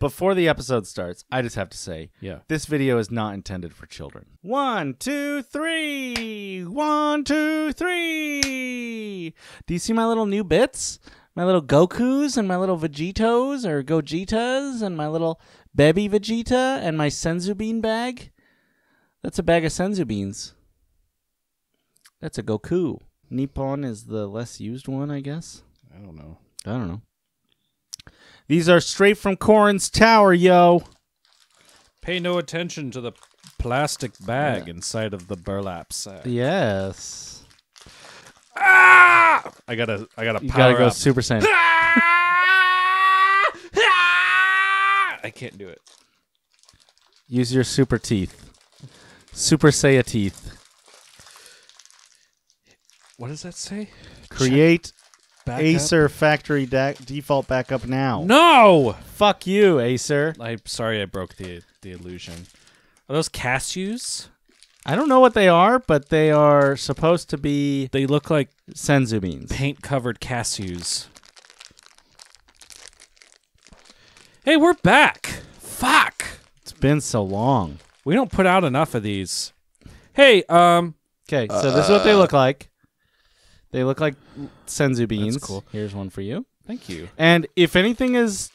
Before the episode starts, I just have to say Yeah. this video is not intended for children. One, two, three. One, two, three. Do you see my little new bits? My little Gokus and my little Vegitos or Gogetas and my little baby Vegeta and my Senzu bean bag? That's a bag of Senzu beans. That's a Goku. Nippon is the less used one, I guess. I don't know. I don't know. These are straight from Korin's Tower, yo. Pay no attention to the plastic bag inside of the burlap sack. Yes. Ah! I gotta, I gotta You gotta go up. Super Saiyan. I can't do it. Use your super teeth. Super Saiya teeth. What does that say? Create Back Acer factory da- default backup now. No. Fuck you, Acer. I'm sorry, I broke the the illusion. Are those Cashews? I don't know what they are, but they are supposed to be They look like senzu beans. paint covered Cashews. Hey, we're back. Fuck. It's been so long. We don't put out enough of these. Hey, um, Okay, so this is what they look like. They look like senzu beans. cool. Here's one for you. thank you. And if anything is,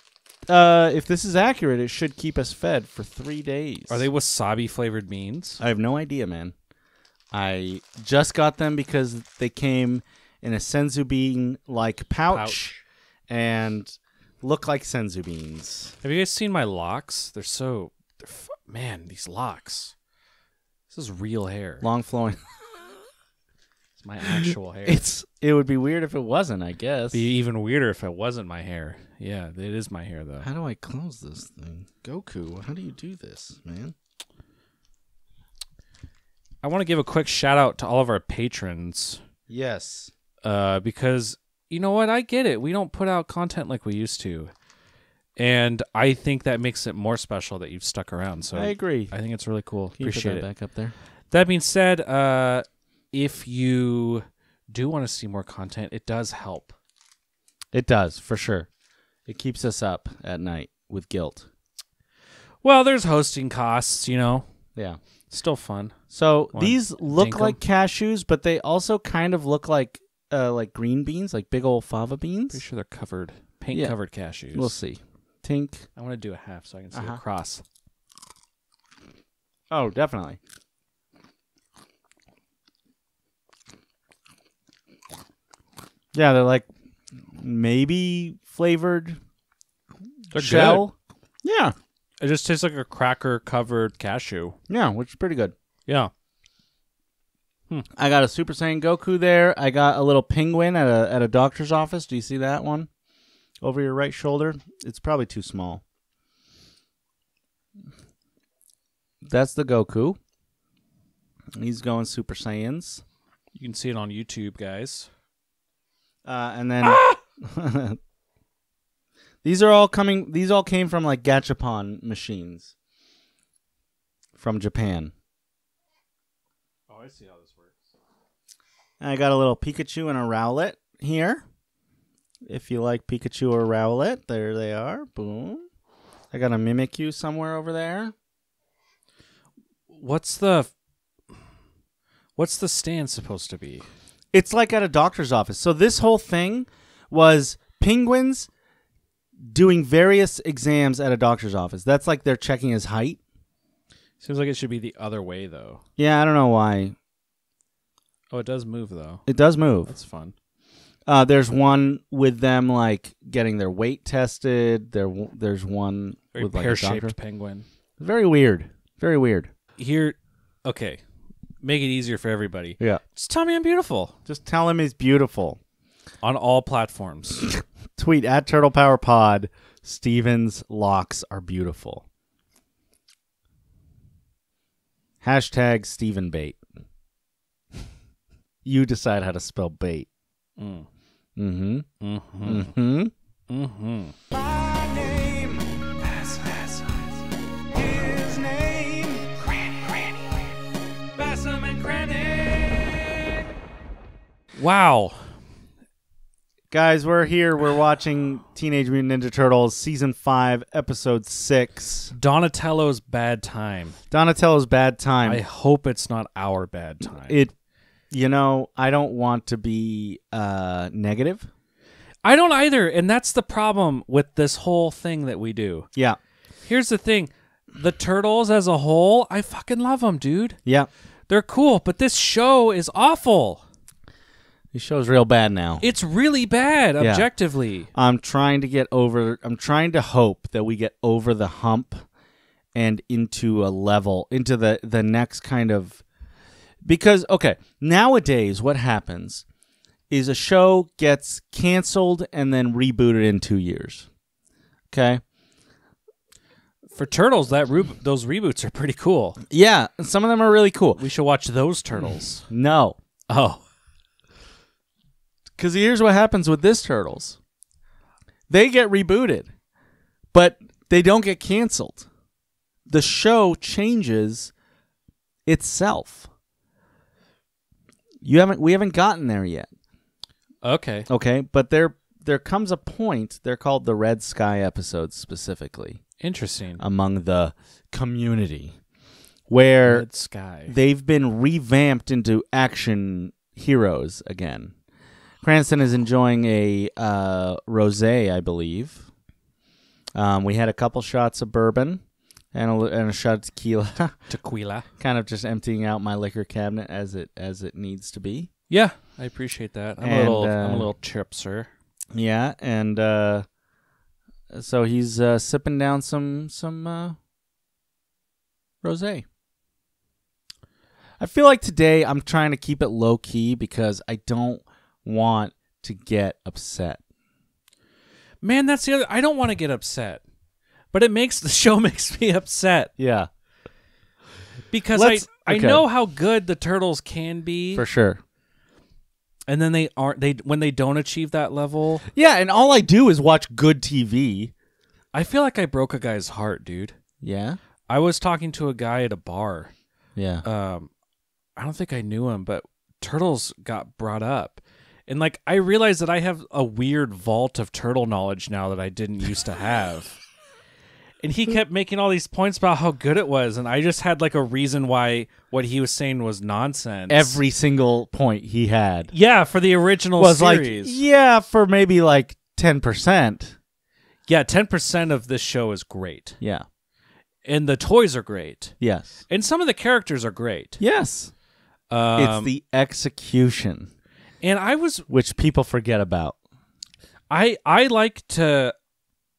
uh, if this is accurate, it should keep us fed for three days. Are they wasabi flavored beans? I have no idea, man. I just got them because they came in a senzu bean like pouch, Pouch. and look like senzu beans. Have you guys seen my locks? They're so, they're fu- man, these locks. This is real hair. Long flowing. It's my actual hair. it's it would be weird if it wasn't. I guess. be even weirder if it wasn't my hair. Yeah, it is my hair though. How do I close this thing? Goku, how do you do this, man? I want to give a quick shout out to all of our patrons Yes. uh, because you know what? I get it. We don't put out content like we used to. And I think that makes it more special that you've stuck around. So I agree. I think it's really cool. Can you put Appreciate that it. back up there. That being said, uh, if you do want to see more content, it does help. It does for sure. It keeps us up at night with guilt. Well, there's hosting costs, you know. Yeah. Still fun. So Wanna these look dink 'em? like cashews, but they also kind of look like uh, like green beans, like big old fava beans. Pretty sure they're covered, paint Yeah. covered cashews. We'll see. Tink. I want to do a half so I can see Uh-huh. across. Oh, definitely. Yeah, they're like maybe flavored They're shell. Yeah, It just tastes like a cracker covered cashew. yeah, which is pretty good. Yeah. Hmm. I got a Super Saiyan Goku there. I got a little penguin at a at a doctor's office. Do you see that one over your right shoulder? It's probably too small. That's the Goku. He's going Super Saiyans. You can see it on YouTube, guys. Uh, and then these are all coming. These all came from like Gachapon machines from Japan. Oh, I see how this works. I got a little Pikachu and a Rowlet here. If you like Pikachu or Rowlet, there they are. Boom. I got a Mimikyu somewhere over there. What's the What's the stand supposed to be? It's like at a doctor's office. So this whole thing was penguins doing various exams at a doctor's office. That's like they're checking his height. Seems like it should be the other way though. Yeah, I don't know why. Oh, it does move though. It does move. That's fun. Uh, there's one with them like getting their weight tested. There, there's one Very with like a pear doctor. shaped penguin. Very weird. Very weird. Here, okay. Make it easier for everybody. Yeah. Just tell me I'm beautiful Just tell him he's beautiful. on all platforms. Tweet at Turtle Power Pod. Steven's locks are beautiful. Hashtag Steven Bait. you decide how to spell bait. mm. Mm-hmm. Mm-hmm. Mm-hmm. Mm-hmm. Wow. Guys, we're here. We're watching Teenage Mutant Ninja Turtles season 5, episode 6. Donatello's bad time. Donatello's bad time. I hope it's not our bad time. it you know, I don't want to be uh negative. I don't either, and that's the problem with this whole thing that we do. Yeah. Here's the thing: the turtles as a whole, I fucking love them, dude. Yeah. They're cool, but this show is awful. This show's real bad now. It's really bad, Yeah. objectively. I'm trying to get over I'm trying to hope that we get over the hump and into a level into the the next kind of because okay, nowadays what happens is a show gets canceled and then rebooted in 2 years. Okay? For turtles, that re- those reboots are pretty cool. Yeah, some of them are really cool. We should watch those turtles. No. Oh, Cuz here's what happens with this turtles. They get rebooted, but they don't get canceled. The show changes itself. You haven't we haven't gotten there yet. okay. Okay? But there there comes a point, they're called the Red Sky episodes specifically Interesting. among the community where Red sky. they've been revamped into action heroes again. Cranston is enjoying a uh, rosé, I believe. Um, we had a couple shots of bourbon and a, and a shot of tequila, Tequila. kind of just emptying out my liquor cabinet as it as it needs to be. Yeah, I appreciate that. I'm And, a little. uh, I'm a little chipser. Yeah, and uh, so he's uh, sipping down some some uh, rosé. I feel like today I'm trying to keep it low key because I don't want to get upset. Man, that's the other. I don't want to get upset, but it makes the show makes me upset Yeah, because Let's- I I okay. know how good the turtles can be, for sure. and then they aren't. They when they don't achieve that level, Yeah, and all I do is watch good TV. I feel like I broke a guy's heart, dude. Yeah, I was talking to a guy at a bar. yeah. Um, I don't think I knew him, but turtles got brought up. And like I realized that I have a weird vault of turtle knowledge now that I didn't used to have. and he kept making all these points about how good it was and I just had like a reason why what he was saying was nonsense. Every single point he had Yeah, for the original was series. like, yeah, for maybe like ten percent. yeah, 10% of this show is great. Yeah. And the toys are great. Yes. And some of the characters are great. Yes. Um, it's the execution and I was which people forget about. I I like to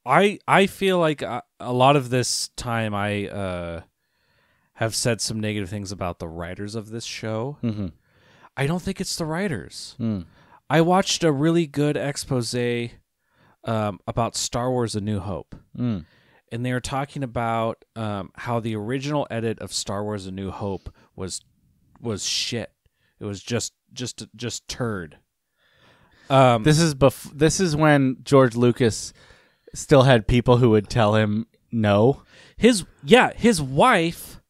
I I feel like a, a lot of this time I uh have said some negative things about the writers of this show. Mm-hmm. I don't think it's the writers. Mm. I watched a really good expose um, about Star Wars: A New Hope, Mm. and they were talking about um, how the original edit of Star Wars: A New Hope was was shit. It was just just just turd. Um, This is bef- This is when George Lucas still had people who would tell him no. his yeah his wife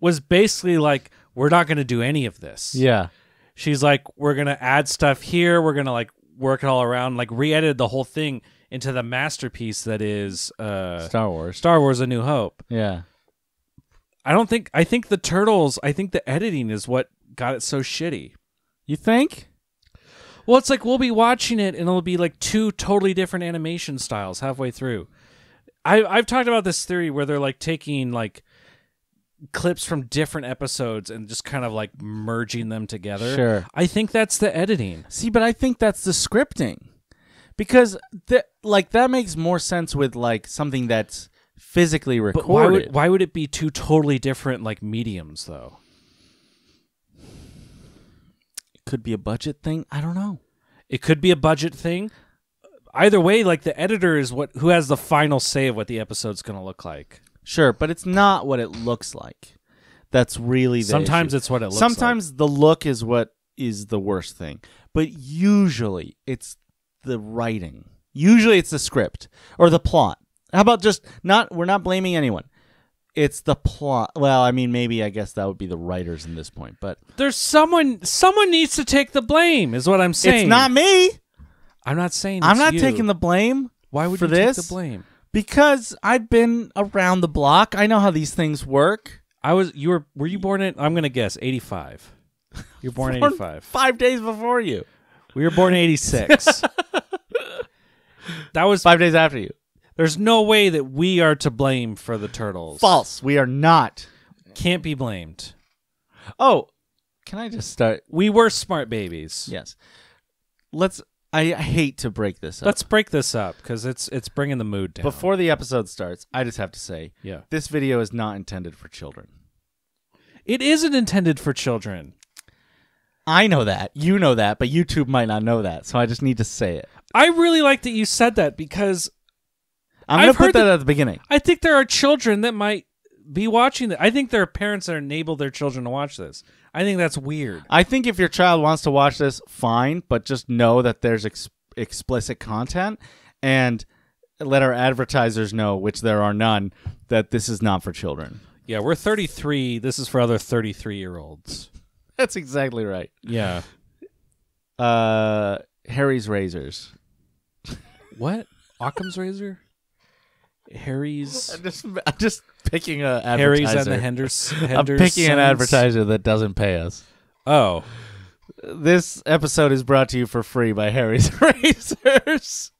was basically like we're not going to do any of this Yeah. she's like we're going to add stuff here we're going to like work it all around like re-edit the whole thing into the masterpiece that is uh Star Wars. star wars a new hope Yeah. i don't think i think the turtles i think the editing is what got it so shitty You think? well it's like we'll be watching it and it'll be like two totally different animation styles halfway through I, I've talked about this theory where they're like taking like clips from different episodes and just kind of like merging them together. Sure. I think that's the editing. See, but I think that's the scripting. Because that like that makes more sense with like something that's physically But recorded. why would why would it be two totally different like mediums though? Could be a budget thing. I don't know. It could be a budget thing. Either way, like the editor is what who has the final say of what the episode's going to look like. Sure, but it's not what it looks like. That's really the Sometimes issue. it's what it looks Sometimes the look is what is the worst thing, but usually it's the writing. Usually it's the script or the plot. How about just not? We're not blaming anyone. It's the plot. Well, I mean, maybe I guess that would be the writers in this point, but. There's someone someone needs to take the blame is what I'm saying. it's not me. I'm not saying I'm not you. taking the blame Why would for you take the blame? because I've been around the block. I know how these things work. I was. You were. Were you born in? I'm gonna guess 85. You're born Born 85. Five days before you. We were born 86. that was. Five days after you. There's no way that we are to blame for the turtles. False. We are not. Can't be blamed. Oh, can I just start? We were smart babies. Yes. Let's. I hate to break this up. Let's break this up because it's it's bringing the mood down. Before the episode starts, I just have to say yeah, this video is not intended for children. it isn't intended for children. I know that. You know that, but YouTube might not know that. So I just need to say it. I really like that you said that because I'm going I've to put heard that that- at the beginning. I think there are children that might be watching that. I think there are parents that enable their children to watch this. I think that's weird. I think if your child wants to watch this, fine, but just know that there's ex- explicit content and let our advertisers know, which there are none, that this is not for children. Yeah, we're 33. This is for other 33 year olds. That's exactly right. Yeah. Uh, Harry's razors. What? Occam's razor? Harry's I'm just, I'm just picking a Harry's and advertiser. the Henders. I'm picking an advertiser that doesn't pay us. Oh, This episode is brought to you for free by Harry's Razors.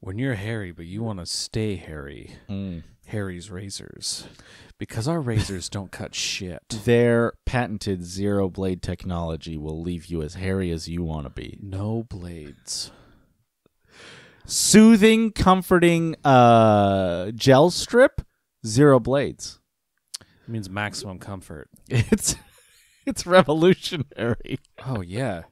when you're Harry, but you want to stay Harry, mm. Harry's razors, because our razors don't cut shit. Their patented zero blade technology will leave you as hairy as you want to be. No blades. Soothing, comforting uh, gel strip, zero blades. It means maximum comfort. It's it's revolutionary. Oh yeah,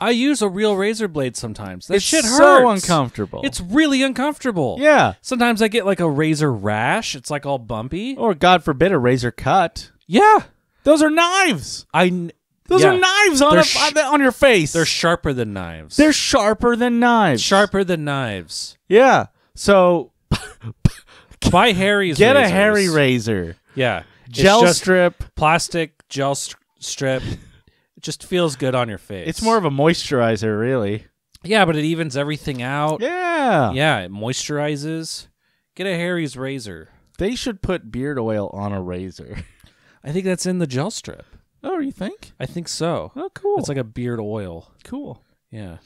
I use a real razor blade sometimes. That it's shit hurts. so uncomfortable. It's really uncomfortable. yeah, Sometimes I get like a razor rash. It's like all bumpy. or God forbid a razor cut. Yeah. Those are knives. I. Those yeah. are knives on They're a, sh- on on your face. They're sharper than knives. They're sharper than knives. sharper than knives. Yeah. So Buy Harry's. get a razors. hairy razor. Yeah. It's Gel just strip. plastic gel st- strip. it just feels good on your face. It's more of a moisturizer, really. Yeah, but it evens everything out. Yeah. Yeah, it moisturizes. Get a Harry's razor. They should put beard oil on a razor. I think that's in the gel strip. Oh, you think? I think so. Oh, cool. It's like a beard oil. cool. Yeah.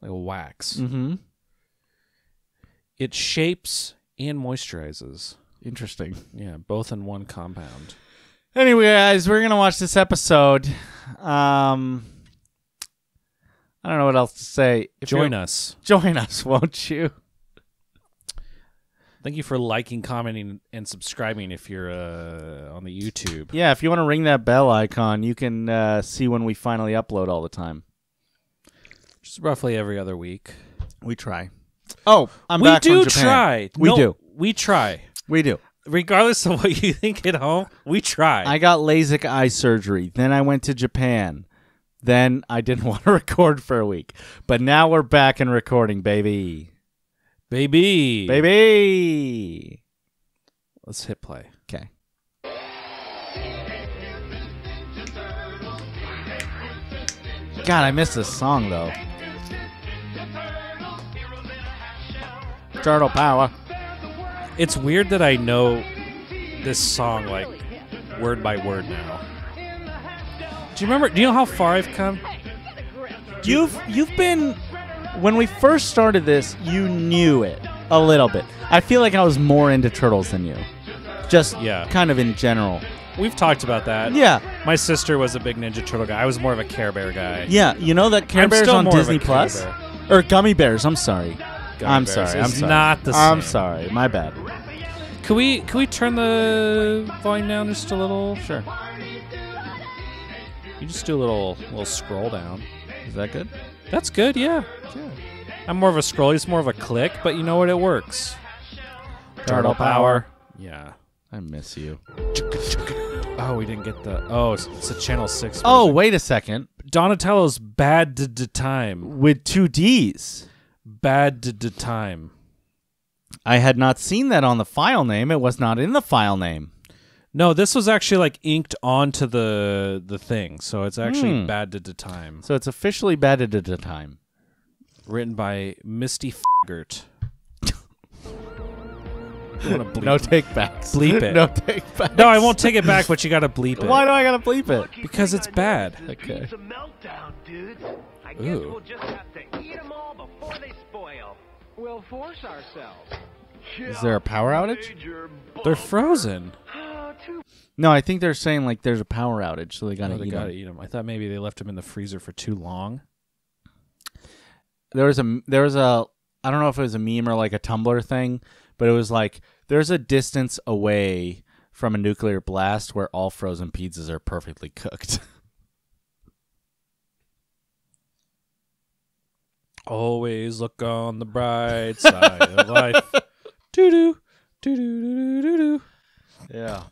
Like a wax. Mm-hmm. It shapes and moisturizes. Interesting. Yeah, both in one compound. Anyway, guys, we're gonna watch this episode. Um, I don't know what else to say. If Join us. Join us, won't you? Thank you for liking, commenting, and subscribing if you're uh, on the YouTube. Yeah, if you want to ring that bell icon, you can uh, see when we finally upload all the time. Just roughly every other week. We try. Oh, I'm we back do from Japan. try. We No, do. We try. We do. Regardless of what you think at home, we try. I got LASIK eye surgery. Then I went to Japan. Then I didn't want to record for a week. But now we're back and recording, baby. Baby. Baby. Let's hit play. Okay. God, I missed this song though. Turtle power. It's weird that I know this song like word by word now. Do you remember? Do you know how far I've come? You've you've been when we first started this, you knew it a little bit. I feel like I was more into turtles than you. Just Yeah. kind of in general. We've talked about that. Yeah. My sister was a big Ninja Turtle guy. I was more of a Care Bear guy. Yeah, you know that Care I'm Bears on more of a Disney Plus? Or Gummy Bears, I'm sorry. Gummy I'm Bears sorry. I'm sorry. not the Same. I'm sorry. My bad. Can we can we turn the volume down just a little? Sure. You just do a little little scroll down. Is that good? That's good, yeah. I'm more of a scroll. It's more of a click, but you know what? It works. Turtle power. Yeah. I miss you. Oh, we didn't get the. Oh, it's, it's a channel six. Oh, wait a second. Donatello's bad d- d- time. With two D's. Bad d- d- time. I had not seen that on the file name. It was not in the file name. No, this was actually like inked onto the the thing, so it's actually Hmm. bad to time. So it's officially batted at a time. Written by Misty Taggart. You wanna bleep No it? take backs. Bleep it. no take backs. No, I won't take it back, but you gotta bleep it. Why do I gotta bleep it? Because it's bad. Okay. It's a meltdown, dudes. I guess Ooh. we'll just have to eat them all before they spoil. We'll force ourselves. Is there a power outage? They're frozen. Too No, I think they're saying like there's a power outage, so they gotta Oh, they eat gotta 'em. eat them. I thought maybe they left them in the freezer for too long. There was a there was a I don't know if it was a meme or like a Tumblr thing, but it was like there's a distance away from a nuclear blast where all frozen pizzas are perfectly cooked. Always look on the bright side of life. Doo doo. Doo doo doo doo doo. yeah.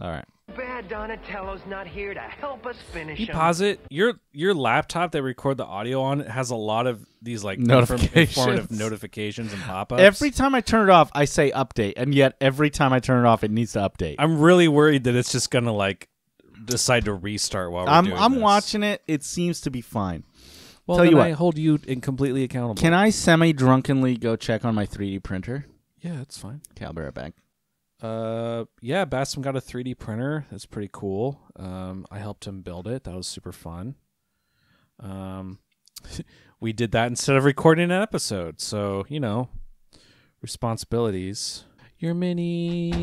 All right. bad Donatello's not here to help us finish You 'em. pause it. Your your laptop that record the audio on it has a lot of these like inform- Notifications. informative notifications and pop-ups. Every time I turn it off, I say update, and yet every time I turn it off, it needs to update. I'm really worried that it's just gonna like decide to restart while we're I'm doing I'm this. watching it. It seems to be fine. Well, Tell then you I hold you in completely accountable. Can I semi drunkenly go check on my 3D printer? Yeah, it's fine. Okay, I'll be right back. Uh, yeah, Basem got a 3D printer. That's pretty cool. Um, I helped him build it. That was super fun. Um, we did that instead of recording an episode. So you know, responsibilities. Your minis.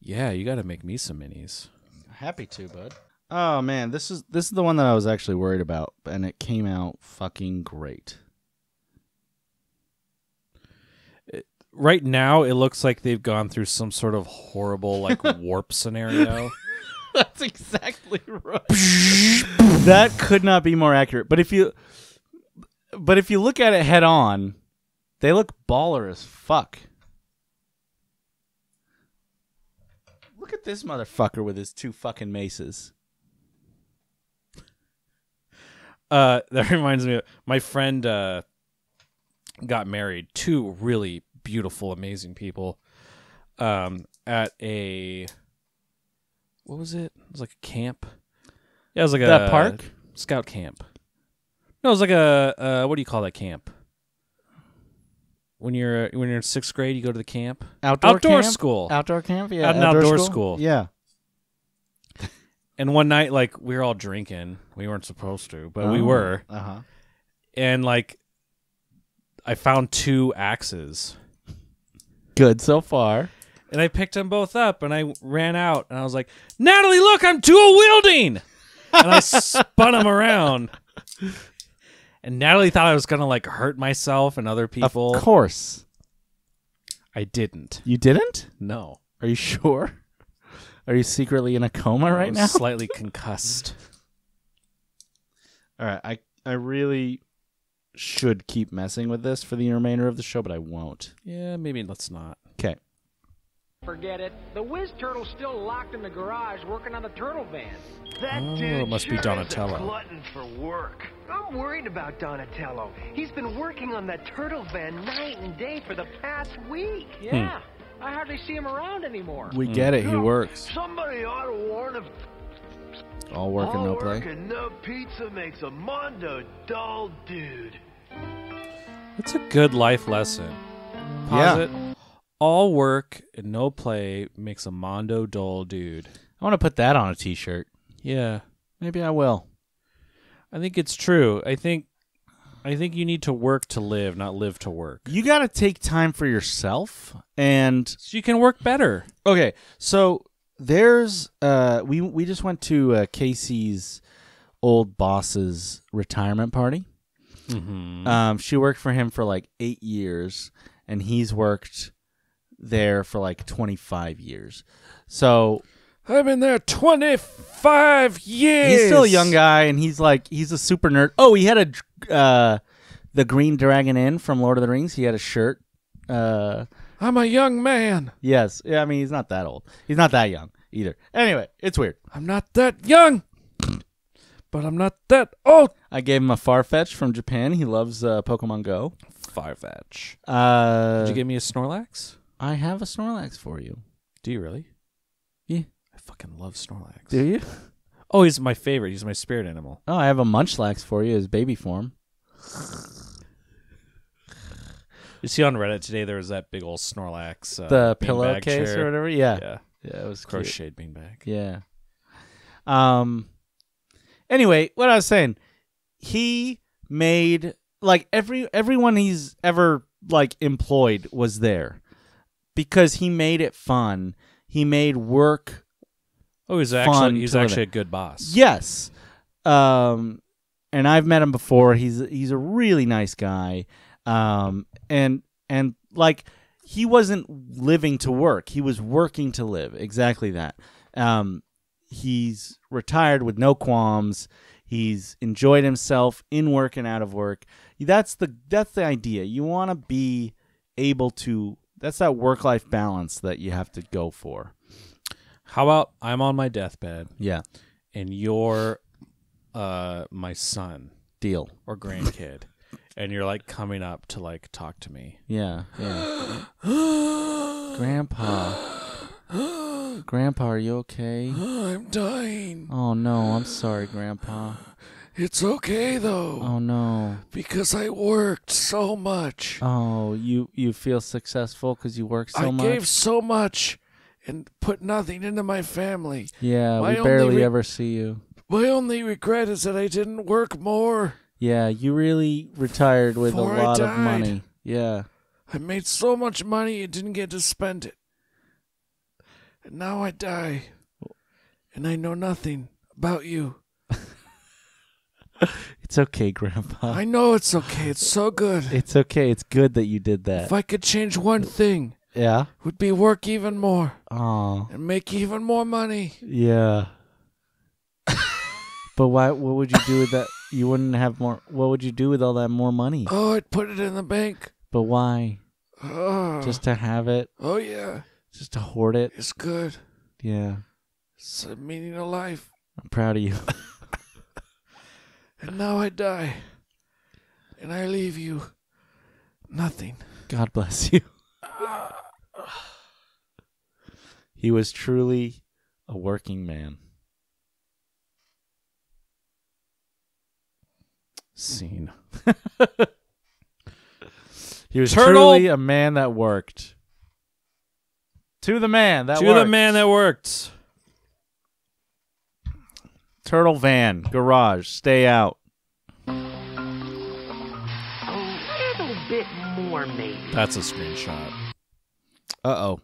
Yeah, you got to make me some minis. Happy to, bud. Oh man, this is this is the one that I was actually worried about, and it came out fucking great. Right now, it looks like they've gone through some sort of horrible like warp scenario. That's exactly right. that could not be more accurate. But if you but if you look at it head on, they look baller as fuck. Look at this motherfucker with his two fucking maces. Uh, that reminds me of my friend uh, got married. Two really beautiful, amazing people. Um, at a what was it? It was like a camp. Yeah, it was like That a park? scout camp. No, it was like a uh, what do you call that camp? When you're when you're in sixth grade, you go to the camp. Outdoor, Outdoor camp? school. Outdoor camp? Yeah. At an outdoor school. Yeah. And one night, like we were all drinking. We weren't supposed to, but we Oh. were. Uh-huh. And like, I found two axes. Good so far. And I picked them both up and I ran out and I was like, Natalie, look, I'm dual wielding. And I spun them around. And Natalie thought I was going to like hurt myself and other people. Of course. I didn't. You didn't? No. Are you sure? Are you secretly in a coma right now? Slightly concussed. All right, I I really should keep messing with this for the remainder of the show, but I won't. Yeah, maybe let's not. Okay. Forget it. The Whiz Turtle's still locked in the garage working on the turtle van. That Oh, dude it must be Donatello. Is a glutton for work. I'm worried about Donatello. He's been working on that turtle van night and day for the past week. Hmm. Yeah. I hardly see him around anymore. We get it. He hmm. works. Somebody ought to warn him. All work and All no work play. and no pizza makes a mondo dull dude. It's a good life lesson. Pause Yeah. it. All work and no play makes a mondo dull dude. I want to put that on a t-shirt. Yeah. Maybe I will. I think it's true. I think I think you need to work to live, not live to work. You got to take time for yourself and So you can work better. Okay, so there's uh we we just went to uh, Casey's old boss's retirement party. Mm-hmm. Um, she worked for him for like eight years, and he's worked there for like twenty five years. So I've been there 25 years. he's still a young guy, and he's like he's a super nerd. Oh, he had a uh, the Green Dragon Inn from Lord of the Rings. He had a shirt. Uh, I'm a young man. yes, yeah. I mean, he's not that old. He's not that young either. Anyway, it's weird. I'm not that young, but I'm not that old. I gave him a Farfetch'd from Japan. He loves uh, Pokemon Go. Farfetch'd. Uh, Did you give me a Snorlax? I have a Snorlax for you. Do you really? Yeah. I fucking love Snorlax. Do you? Oh, he's my favorite. He's my spirit animal. Oh, I have a Munchlax for you as baby form. You see on Reddit today there was that big old Snorlax. Uh, the pillowcase or whatever. Yeah. Yeah, Yeah, it was cute. crocheted beanbag. Yeah. Um. Anyway, what I was saying, he made like every everyone he's ever like employed was there because he made it fun. He made work. Oh, he's Fun actually he's actually a good boss. Yes. Um. And I've met him before. He's he's a really nice guy. Um. And and like he wasn't living to work. He was working to live. Exactly that. Um, he's retired with no qualms. He's enjoyed himself in work and out of work. That's the that's the idea. You want to be able to. That's that work life balance that you have to go for. How about I'm on my deathbed Yeah. and you're uh my son Deal. or grandkid and you're like coming up to like talk to me. Yeah. Yeah. Grandpa. Grandpa, are you okay? I'm dying. Oh no, I'm sorry, Grandpa. It's okay though Oh no. because I worked so much. Oh, you you feel successful because you work so I much. I gave so much and put nothing into my family. yeah, my we barely re- ever see you. My only regret is that I didn't work more. Yeah, you really retired with Before a lot of money. Yeah. I made so much money and didn't get to spend it. And now I die. And I know nothing about you. It's okay, Grandpa. I know it's okay. It's so good. It's okay. It's good that you did that. If I could change one thing, yeah. would be work even more Oh, and make even more money. yeah. but why? What would you do with that? You wouldn't have more. What would you do with all that more money? Oh, I'd put it in the bank. But why? Oh, Just to have it? oh yeah, Just to hoard it? it's good. Yeah. It's the meaning of life. I'm proud of you. And now I die. And I leave you nothing. God bless you. Ah. he was truly a working man. Scene. He was Turtle- truly a man that worked. To the man that to the worked. man that worked. Turtle van, garage, stay out. A little bit more, maybe. That's a screenshot. Uh oh.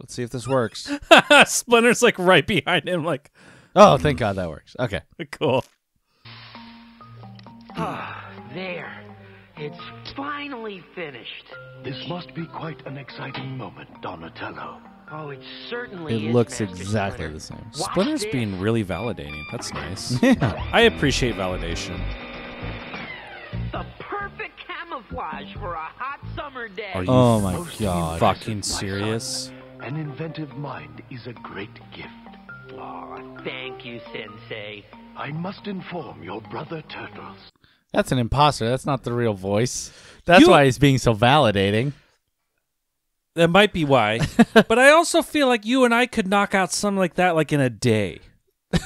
Let's see if this works. Splinter's like right behind him, like, oh, thank God that works. Okay. cool. Ah, there. It's finally finished. This must be quite an exciting moment, Donatello. Oh, it certainly It is. looks Master exactly Splinter. the same. Watch Splinter's this. being really validating. That's nice. Yeah. I appreciate validation. the perfect camouflage for a hot summer day. Are you Oh my God. fucking impressive, my serious? An inventive mind is a great gift. Aw, thank you, Sensei. I must inform your brother Turtles. That's an imposter. That's not the real voice. That's You- why he's being so validating. That might be why. but I also feel like you and I could knock out something like that like in a day.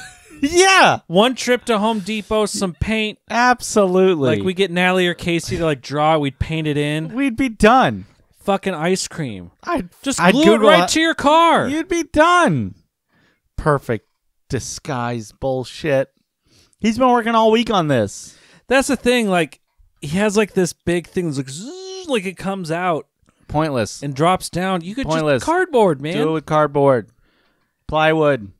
Yeah, One trip to Home Depot, some paint. absolutely. Like we get Natalie or Casey to like draw, we'd paint it in. we'd be done. Fucking ice cream. I'd Just I'd glue Google it right it. to your car. You'd be done. Perfect disguise bullshit. He's been working all week on this. That's the thing. Like he has like this big thing that's like zzz, like it comes out Pointless. and drops down. You could Pointless. just cardboard, man. Do it with cardboard, plywood.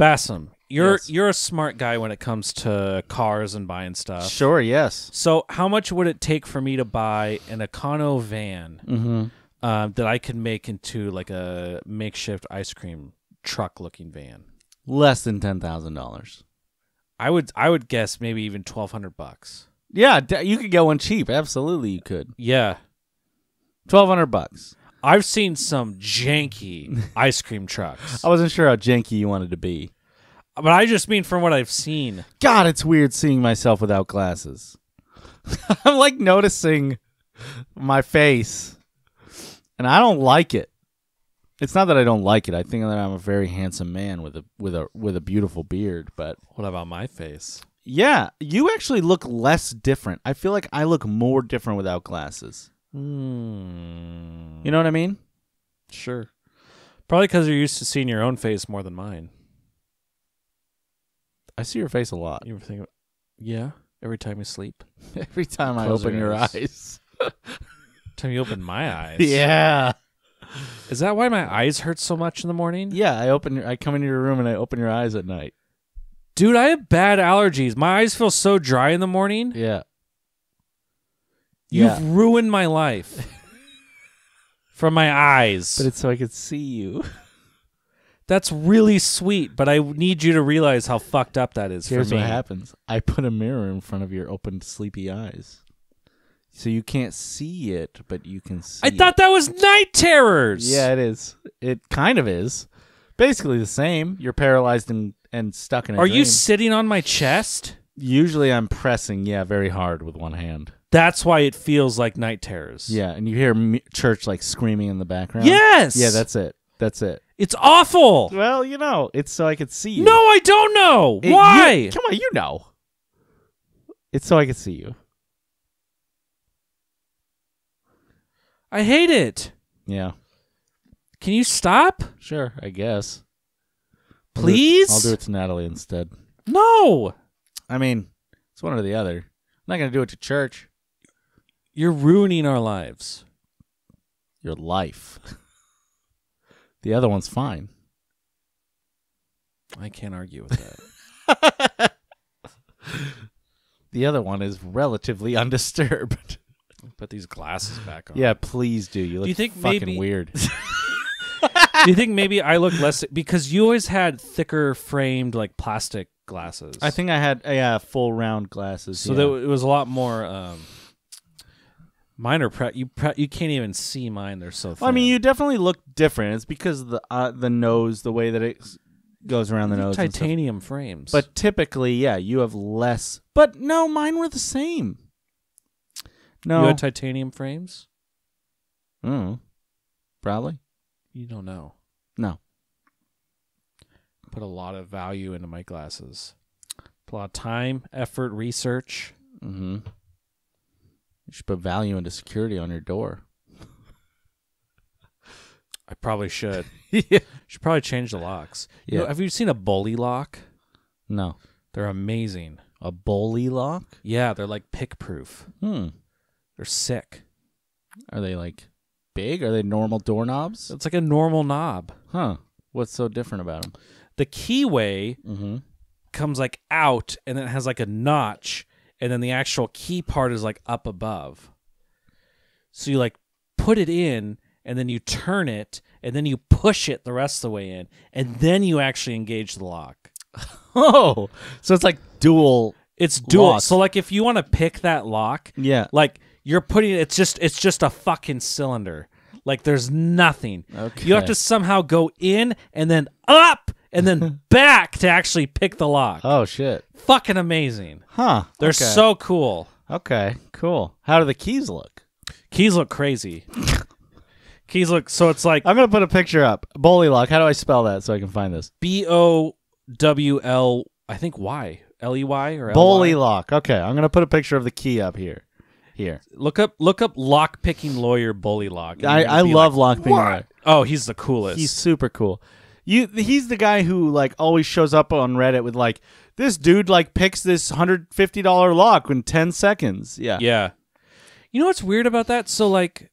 Basem, you're Yes. you're a smart guy when it comes to cars and buying stuff. Sure. Yes. So, how much would it take for me to buy an Econo van Mm-hmm. um, that I could make into like a makeshift ice cream truck looking van? Less than ten thousand dollars. I would I would guess maybe even twelve hundred bucks. Yeah, you could get one cheap. Absolutely, you could. Yeah, Twelve hundred bucks. I've seen some janky ice cream trucks, I wasn't sure how janky you wanted to be. but I just mean from what I've seen. God, it's weird seeing myself without glasses. I'm like noticing my face, and I don't like it. It's not that I don't like it. I think that I'm a very handsome man with a with a with a beautiful beard, but What about my face? yeah, you actually look less different. I feel like I look more different without glasses. Hmm. You know what I mean? Sure. Probably because you're used to seeing your own face more than mine. I see your face a lot. You ever think of Yeah. Every time you sleep. Every time I Close open your your eyes. eyes. time you open my eyes. yeah. Is that why my eyes hurt so much in the morning? Yeah, I open your I come into your room and I open your eyes at night. Dude, I have bad allergies. My eyes feel so dry in the morning. Yeah. You've Yeah. ruined my life. From my eyes. But it's so I could see you. That's really sweet, but I need you to realize how fucked up that is Here's for me. what happens. I put a mirror in front of your open sleepy eyes. So you can't see it, but you can see I thought that was night terrors. Yeah, it is. It kind of is. Basically the same. You're paralyzed and, and stuck in a Are you sitting on my chest? Usually I'm pressing, yeah, very hard with one hand. That's why it feels like night terrors. Yeah, and you hear m- church like screaming in the background. Yes. Yeah, that's it. That's it. It's awful. Well, you know, it's so I could see you. No, I don't know. It- you- why? come on, you know. It's so I could see you. I hate it. Yeah, Can you stop? sure, I guess. I'll do it- Please? I'll do it to Natalie instead. No. I mean, it's one or the other. I'm not gonna do it to church. You're ruining our lives. Your life. the other one's fine. I can't argue with that. The other one is relatively undisturbed. Put these glasses back on. yeah, please do. You look you think fucking maybe- weird. Do you think maybe I look less because you always had thicker framed like plastic glasses? I think I had yeah full round glasses. so. yeah. It was a lot more. Um, mine are pre- you pre- you can't even see mine. They're so. Thin. Well, I mean, you definitely look different. It's because of the uh, the nose, the way that it goes around the nose. titanium frames. But typically, yeah, you have less. But no, mine were the same. No, you had titanium frames. Mm, probably You don't know. no. Put a lot of value into my glasses. Put a lot of time, effort, research. Mm-hmm. You should put value into security on your door. I probably should. yeah. Should probably change the locks. You know, Yeah. have you seen a Bowley lock? No, They're amazing. a Bowley lock. Yeah, they're like pick proof. Hmm. They're sick. Are they like big? Are they normal doorknobs? It's like a normal knob. Huh. What's so different about them? The keyway Mm-hmm. comes like out and then it has like a notch and then the actual key part is like up above. So you like put it in and then you turn it and then you push it the rest of the way in and then you actually engage the lock. Oh, so it's like dual. It's dual. Lock. So like if you want to pick that lock, Yeah. like you're putting it's just it's just a fucking cylinder. Like there's nothing. Okay. You have to somehow go in and then up and then back to actually pick the lock. Oh shit. Fucking amazing. Huh. They're okay. so cool. Okay. Cool. How do the keys look? Keys look crazy. Keys look so it's like I'm gonna put a picture up. Bowley lock. How do I spell that so I can find this? B O W L I think Y. L E Y or Bully L-Y? lock. Okay, I'm gonna put a picture of the key up here. Here. Look up look up lock picking lawyer Bowley lock. I, I love like, lock picking. Oh, he's the coolest. He's super cool. You he's the guy who like always shows up on Reddit with like this dude like picks this hundred fifty dollar lock in ten seconds. Yeah. Yeah. You know what's weird about that? So like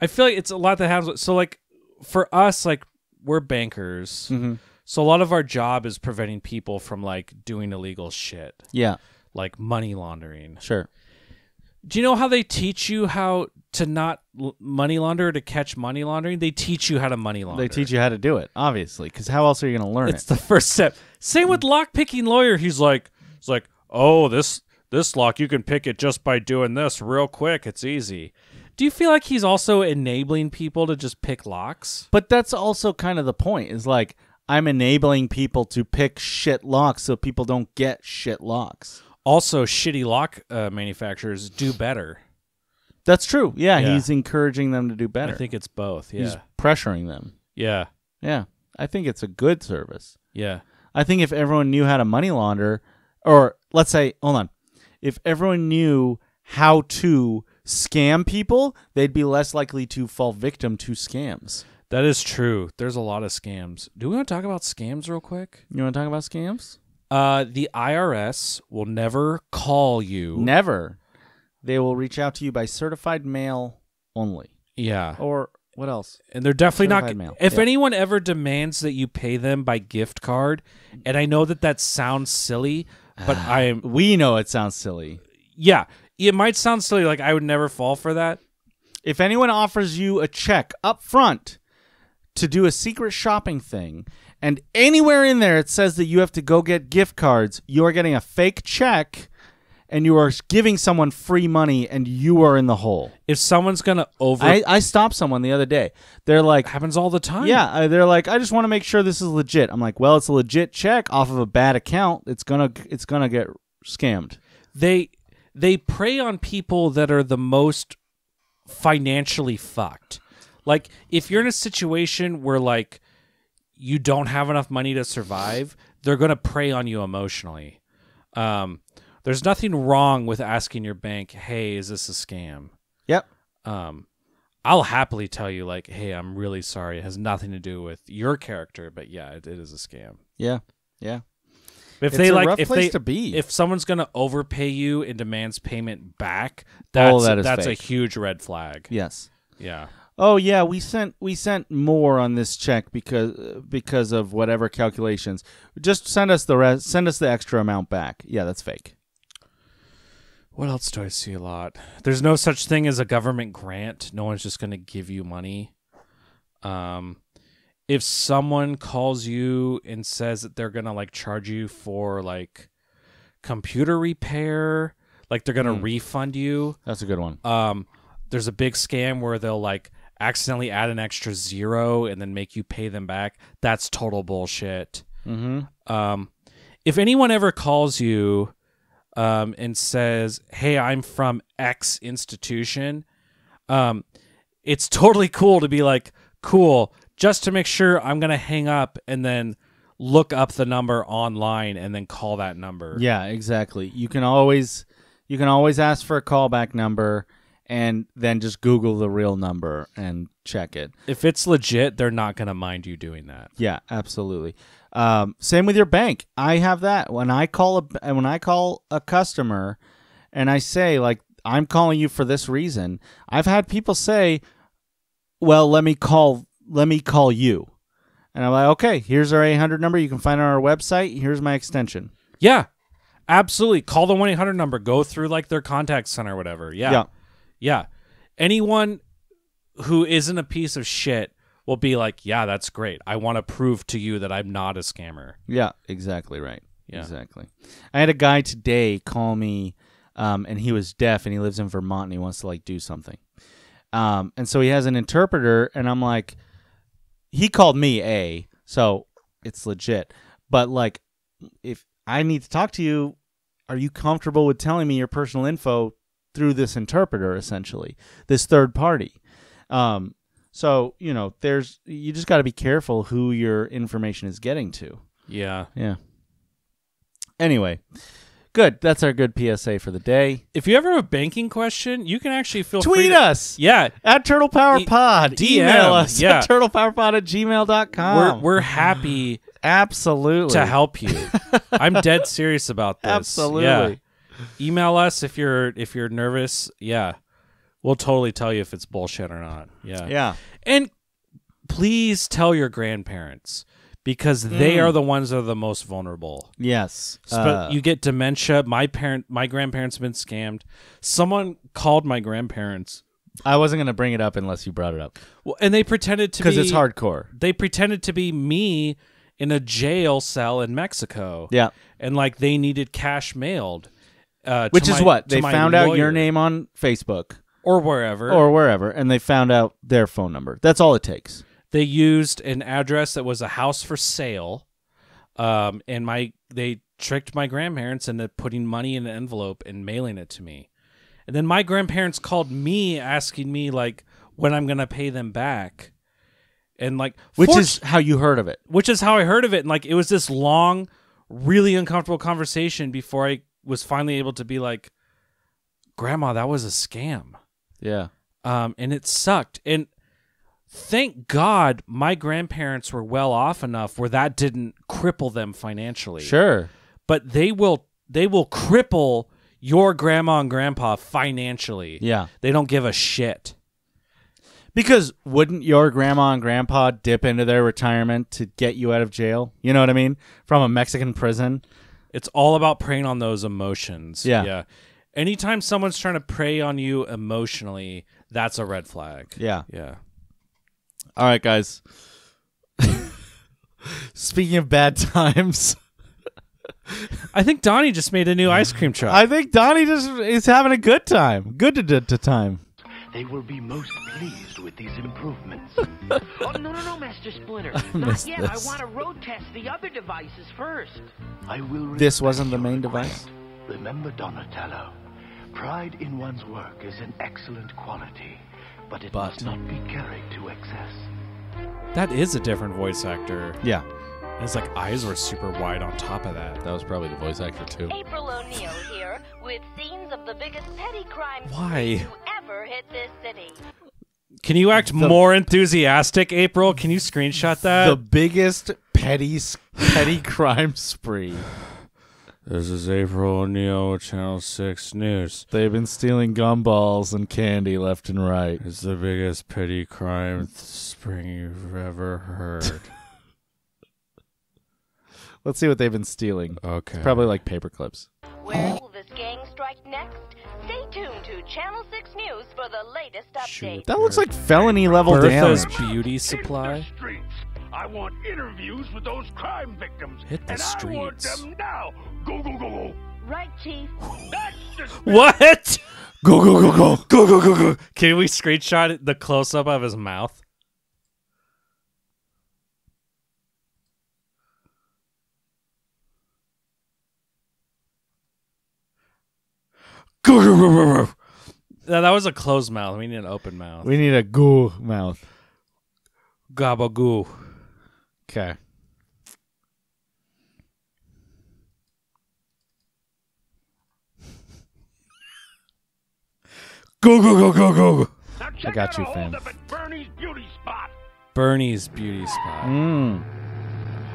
I feel like it's a lot that happens so like for us like we're bankers. Mhm. So a lot of our job is preventing people from like doing illegal shit, Yeah. like money laundering. Sure. Do you know how they teach you how to not money launder to catch money laundering? They teach you how to money launder. They teach you how to do it, obviously, because how else are you gonna learn It's it? the first step. Same with lock picking lawyer. He's like, he's like, oh, this this lock you can pick it just by doing this real quick. It's easy. Do you feel like he's also enabling people to just pick locks? But that's also kind of the point. Is like I'm enabling people to pick shit locks so people don't get shit locks. Also, shitty lock uh, manufacturers do better. That's true. Yeah, Yeah. he's encouraging them to do better. I think it's both. Yeah. He's pressuring them. Yeah. Yeah, I think it's a good service. Yeah. I think if everyone knew how to money launder, or let's say, hold on, if everyone knew how to scam people, they'd be less likely to fall victim to scams. That is true. There's a lot of scams. Do we want to talk about scams real quick? You want to talk about scams? Uh, the IRS will never call you. Never. They will reach out to you by certified mail only. yeah. Or what else? And they're definitely not. Certified mail. If Yeah. anyone ever demands that you pay them by gift card, and I know that that sounds silly, but I am. We know it sounds silly. Yeah, it might sound silly. Like I would never fall for that. If anyone offers you a check up front to do a secret shopping thing, and anywhere in there it says that you have to go get gift cards, you are getting a fake check and you are giving someone free money and you are in the hole. If someone's gonna over, I, I stopped someone the other day. They're like, happens all the time. yeah, uh, they're like, I just want to make sure this is legit. I'm like, well, it's a legit check off of a bad account. It's gonna it's gonna get scammed. they they prey on people that are the most financially fucked. Like if you're in a situation where like you don't have enough money to survive, they're going to prey on you emotionally. Um there's nothing wrong with asking your bank, "Hey, is this a scam?" Yep. Um I'll happily tell you like, "Hey, I'm really sorry. It has nothing to do with your character, but yeah, it, it is a scam." Yeah. Yeah. If It's they a like rough if place they to be. if someone's gonna overpay you and demands payment back, that's that is that's fake. a huge red flag. Yes. Yeah. Oh yeah, we sent we sent more on this check because because of whatever calculations. Just send us the rest. Send us the extra amount back. Yeah, that's fake. What else do I see a lot? There's no such thing as a government grant. No one's just gonna give you money. Um if someone calls you and says that they're gonna like charge you for like computer repair, like they're gonna Hmm. refund you, That's a good one. um there's a big scam where they'll like accidentally add an extra zero and then make you pay them back that's total bullshit Mm-hmm. um if anyone ever calls you um and says hey i'm from x institution um it's totally cool to be like cool just to make sure i'm gonna hang up and then look up the number online and then call that number Yeah, exactly. You can always you can always ask for a callback number and then just Google the real number and check it. if it's legit they're not gonna mind you doing that Yeah, absolutely. Um, same with your bank. I have that when I call a when I call a customer, and I say like I'm calling you for this reason. I've had people say, "Well, let me call let me call you," and I'm like, "Okay, here's our 800 number. You can find it on our website. Here's my extension." Yeah, absolutely. Call the one eight hundred number. Go through like their contact center, or whatever. Yeah, Yeah. Yeah. Anyone who isn't a piece of shit will be like, "Yeah, that's great. I want to prove to you that I'm not a scammer." Yeah, exactly right. Yeah. Exactly. I had a guy today call me, um, and he was deaf and he lives in Vermont and he wants to like do something. Um, and so he has an interpreter, and I'm like, he called me A, so it's legit. But like, if I need to talk to you, are you comfortable with telling me your personal info through this interpreter, essentially, this third party? Um, so you know, there's you just got to be careful who your information is getting to. Yeah. Yeah. Anyway, good. That's our good PSA for the day. If you ever have a banking question, you can actually feel free Tweet to- us Yeah, at Turtle Power E- Pod. DM, Email us yeah. at turtlepowerpod at gmail.com. we're we're happy absolutely to help you. I'm dead serious about this. Absolutely. Yeah. Email us if you're if you're nervous. Yeah. We'll totally tell you if it's bullshit or not. Yeah. Yeah. And please tell your grandparents because they Mm. are the ones that are the most vulnerable. Yes. Uh, you get dementia. My parent, my grandparents have been scammed. Someone called my grandparents, I wasn't going to bring it up unless you brought it up well, and they pretended to be because it's hardcore. They pretended to be me in a jail cell in Mexico. Yeah. and like they needed cash mailed. Uh, Which is my- what? They found out your name on Facebook or wherever, or wherever, and they found out their phone number. That's all it takes. they used an address that was a house for sale um and my they tricked my grandparents into putting money in an envelope and mailing it to me and then my grandparents called me asking me like when i'm gonna pay them back and like Which fort- is how you heard of it. which is how I heard of it. And like it was this long, really uncomfortable conversation before I was finally able to be like, "Grandma, that was a scam." Yeah. um, and it sucked. And thank God my grandparents were well off enough where that didn't cripple them financially. Sure. but they will they will cripple your grandma and grandpa financially. Yeah. they don't give a shit. Because wouldn't your grandma and grandpa dip into their retirement to get you out of jail? You know what I mean? From a Mexican prison? It's all about preying on those emotions. Yeah. yeah. Anytime someone's trying to prey on you emotionally, that's a red flag. Yeah. yeah. All right, guys. Speaking of bad times, I think Donnie just made a new ice cream truck. I think Donnie just is having a good time. Good to, to, to time. They will be most pleased with these improvements. Oh, no, no, no, Master Splinter. missed Not yet. this. I want to road test the other devices first. I will. This wasn't the main request. device? Remember, Donatello, pride in one's work is an excellent quality, but it But- must not be carried to excess. that is a different voice actor. Yeah, His like eyes were super wide on top of that. that was probably the voice actor too. April O'Neil here with scenes of the biggest petty crime Why? to ever hit this city. Can you act more enthusiastic, April? Can you screenshot that? the biggest petty petty crime spree. This is April O'Neil with Channel 6 News. They've been stealing gumballs and candy left and right. It's the biggest petty crime spring you've ever heard. Let's see what they've been stealing. Okay. Probably like paper clips. Where will this gang strike next? Stay tuned to Channel 6 News for the latest update. That looks like felony level Bertha's damage. beauty supply. Hit the streets. I want interviews with those crime victims. Hit the and I want them now. Go, go, go, go. Right, Chief? That's the What? Go go go go. Go, go, go, go. Can we screenshot the close up of his mouth? Go, go, go, go, go. No, that was a closed mouth. We need an open mouth. We need a goo mouth. Gabagoo. Okay. Go, go, go, go, go. Now check got you, fam. hold up at Bernie's beauty spot. Bernie's beauty spot. Mm.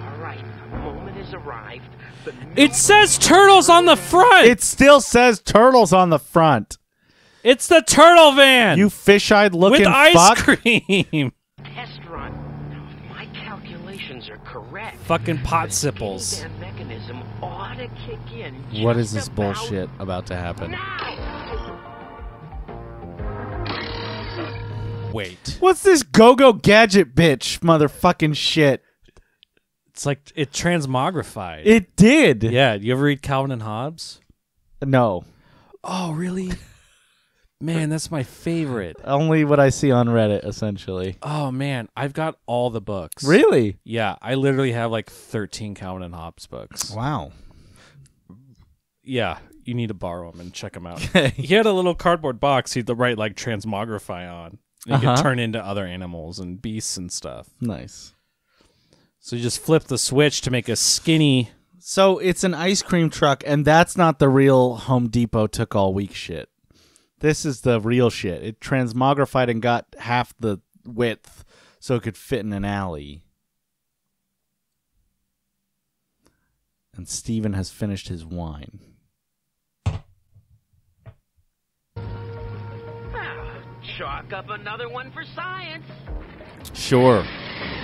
All right, the moment has arrived. The It says turtles on the front. It still says turtles on the front. it's the turtle van. You fish-eyed looking with ice fuck. cream. test run. Now, if my calculations are correct, Fucking the potsiples. Scan mechanism ought to kick in. What this about bullshit about to happen? Now. Wait. What's this go-go gadget bitch motherfucking shit? It's like it transmogrified. It did. yeah, you ever read Calvin and Hobbes? No. Oh, really? Man, that's my favorite. Only what I see on Reddit, essentially. Oh man, I've got all the books. Really? Yeah, I literally have like 13 Calvin and Hobbes books. Wow. Yeah, you need to borrow them and check them out. He had a little cardboard box he'd write like transmogrify on. And Uh-huh. could turn into other animals and beasts and stuff. Nice. So you just flip the switch to make a skinny. So it's an ice cream truck, and that's not the real Home Depot took all week shit. This is the real shit. It transmogrified and got half the width so it could fit in an alley. And Steven has finished his wine. Ah, Chalk up another one for science. Sure.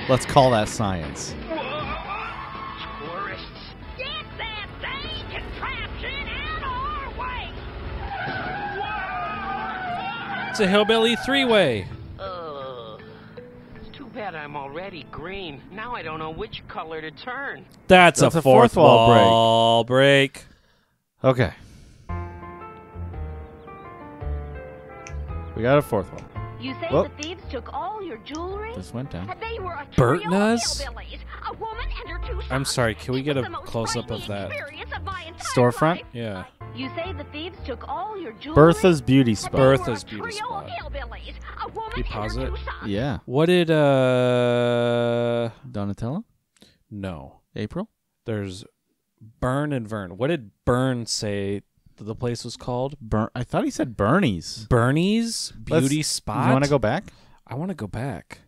Let's call that science. Tourists. Get that dang contraption out our way! It's a hillbilly three way. Ugh. It's too bad I'm already green. Now I don't know which color to turn. That's, That's a a fourth, fourth wall break. wall break. Okay. We got a fourth one. You say Well- the thieves took all your jewelry? This went down. They were a Bert Nuss? a woman and her two I'm sorry, can we It get a close-up of that? of Storefront? life. Yeah. You say the thieves took all your jewelry? Bertha's beauty spot. Bertha's beauty spot. hillbillies, You pause it? Yeah. What did uh Donatello? no. April? There's Burne and Vern. What did Burne say the place was called? Bur- I thought he said Bernie's. Bernie's Let's- Beauty Spot. You want to go back? I want to go back.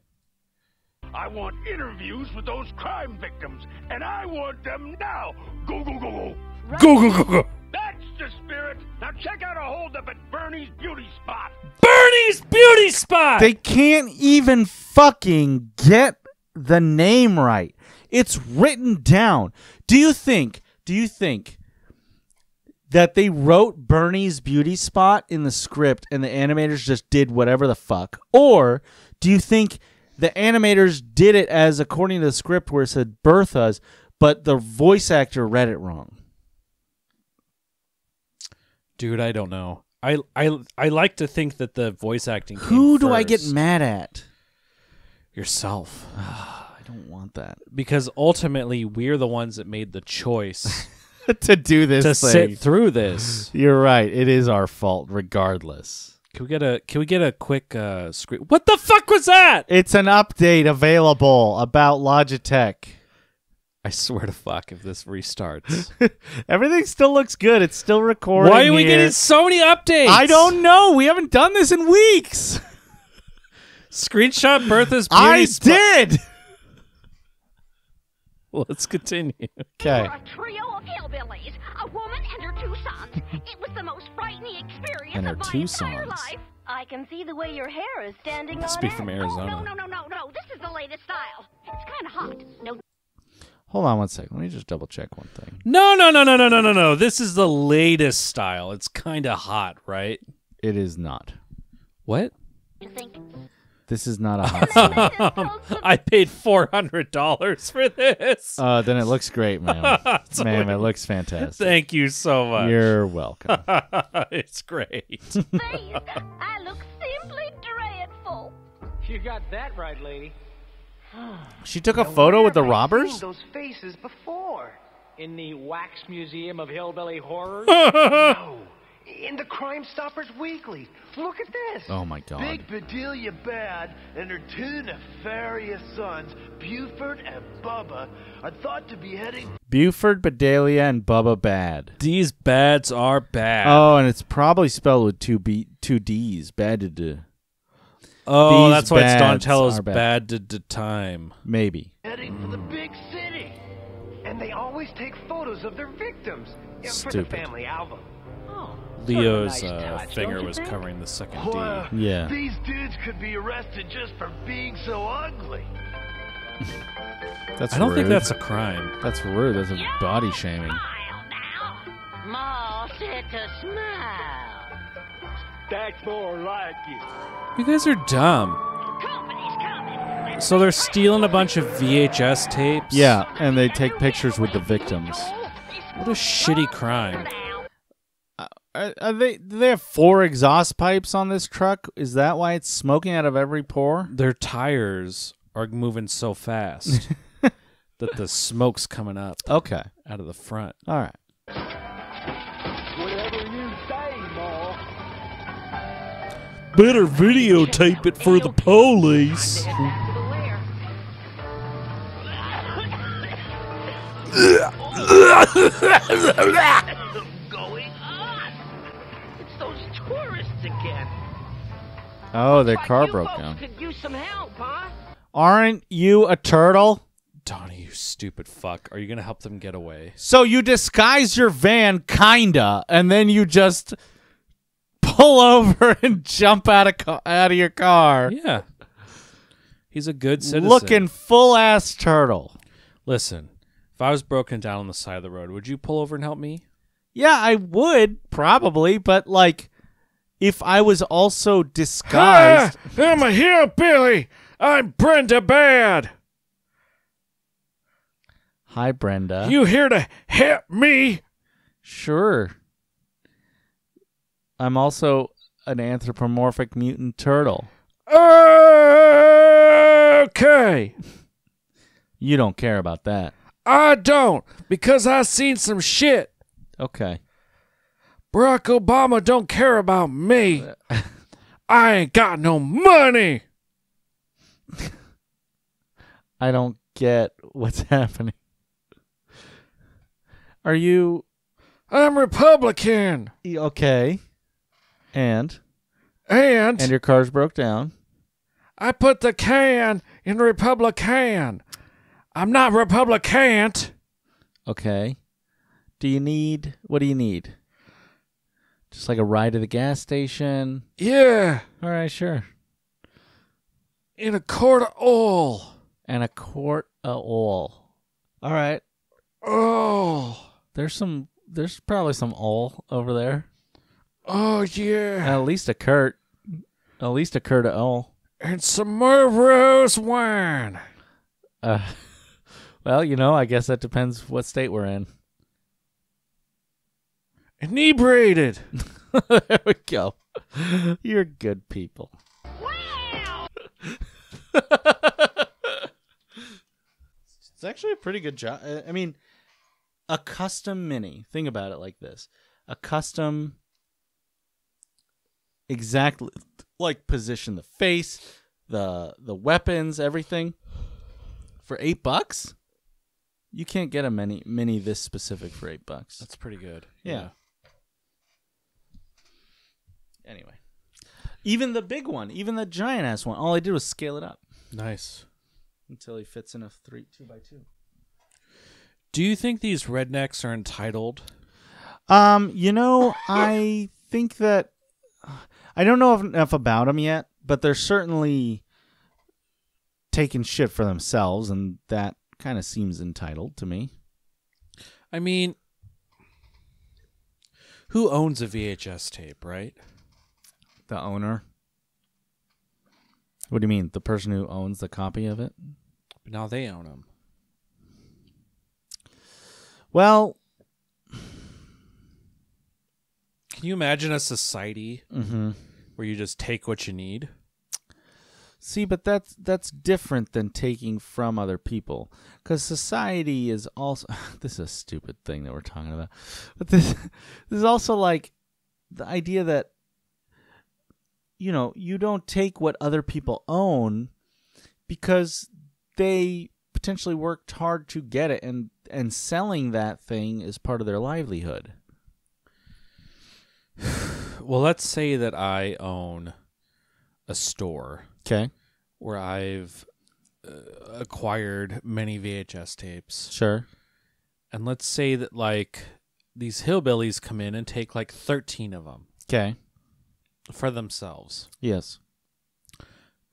I want interviews with those crime victims, and I want them now. Go, go, go, go. Go go go go. That's the spirit. Now check out a holdup at Bernie's Beauty Spot. Bernie's Beauty Spot. They can't even fucking get the name right. It's written down. Do you think, do you think that they wrote Bernie's beauty spot in the script and the animators just did whatever the fuck? Or do you think the animators did it as according to the script where it said Bertha's, but the voice actor read it wrong? Dude, I don't know. I I I like to think that the voice acting. Who do I get mad at? Yourself, I don't want that. because ultimately we're the ones that made the choice to do this to thing. sit through this. You're right. It is our fault, regardless. Can we get a Can we get a quick uh screen? What the fuck was that? It's an update available about Logitech. I swear to fuck if this restarts. Everything still looks good. It's still recording. Why are we here. getting so many updates? I don't know. We haven't done this in weeks. Screenshot Bertha's beauty I did. Let's continue. They Okay. were a trio of hillbillies, a woman and her two sons. It was the most frightening experience And her of my two entire sons. life. I can see the way your hair is standing on Speak end. from Oh, Arizona. no, no, no, no, no. This is the latest style. It's kind of hot. No Hold on one second. Let me just double check one thing. No, no, no, no, no, no, no, no. This is the latest style. It's kind of hot, right? It is not. What? you think. This is not a hot style. I paid four hundred dollars for this. Uh, then it looks great, ma'am. Ma'am, it looks fantastic. Thank you so much. You're welcome. it's great. Please, I look simply dreadful. You got that right, lady. She took a Now, photo with the I robbers? seen those faces before. In the Wax Museum of Hillbilly Horrors. No, in the Crime Stoppers Weekly. Look at this. Oh my god. Big Bedelia Badd and her two nefarious sons, Buford and Bubba, are thought to be heading Buford, Bedelia, and Bubba Badd. These bads are bad. Oh, and it's probably spelled with two B, two D's. Bad to oh, these that's why it's bads Donatello's are bad. bad to, to time. maybe. heading for the big city. And they always take photos of their victims yeah, for the Stupid. family album. Oh, Leo's sort of a nice uh, finger was covering the second Well, D. Yeah. These dudes could be arrested just for being so ugly. That's I don't rude. think that's a crime. That's rude. That's a body shaming. Smile now. More said to smile. That's more like it. You guys are dumb. So they're stealing a bunch of VHS tapes. Yeah, and they take pictures with the victims. What a shitty crime. Are, are they? Do they have four exhaust pipes on this truck? Is that why it's smoking out of every pore? Their tires are moving so fast that the smoke's coming up Okay. out of the front. All right. Whatever you say, Ma. Better videotape it for the police. Oh, their Like car you broke down. Could use some help, huh? Aren't you a turtle? Donnie, you stupid fuck. Are you going to help them get away? So you disguise your van, kinda, and then you just pull over and jump out of ca- out of your car, Yeah. He's a good citizen. looking full ass turtle. Listen, if I was broken down on the side of the road, would you pull over and help me? Yeah, I would probably, but like, if I was also disguised, I'm a hillbilly. I'm Brenda Bad. hi Brenda. You here to help me? Sure. I'm also an anthropomorphic mutant turtle. Okay. You don't care about that. I don't because I seen some shit. Okay. Barack Obama don't care about me. I ain't got no money. I don't get what's happening. Are you I'm Republican. okay? And And, and your car's broke down. I put the can in Republican. I'm not Republican. Okay. Do you need what do you need? Just like a ride to the gas station? Yeah. All right, sure. In a quart of oil. And a quart of oil. All right. Oh. There's some there's probably some oil over there. Oh, yeah. At least a curt. At least a curt of oil. And some more rose wine. Uh, well, you know, I guess that depends what state we're in. Inebriated. there we go. You're good people. it's actually a pretty good job. I mean, a custom mini. Think about it like this: a custom, exactly like position the face, the the weapons, everything for eight bucks. You can't get a mini mini this specific for eight bucks. That's pretty good. Yeah. Anyway, even the big one, even the giant ass one, all I did was scale it up Nice. until he fits in a three two by two. Do you think these rednecks are entitled? Um, you know, I think that I don't know enough about them yet, but they're certainly taking shit for themselves, and that kind of seems entitled to me. I mean, who owns a VHS tape, right? The owner. What do you mean? The person who owns the copy of it? But now they own them. Well, Can you imagine a society mm-hmm. where you just take what you need? See, but that's that's different than taking from other people, because society is also. This is a stupid thing that we're talking about, but this this is also like the idea that you know you don't take what other people own because they potentially worked hard to get it, and and selling that thing is part of their livelihood. Well, let's say that I own a store Okay, where I've uh, acquired many VHS tapes. sure. And let's say that like these hillbillies come in and take like 13 of them Okay, for themselves. yes.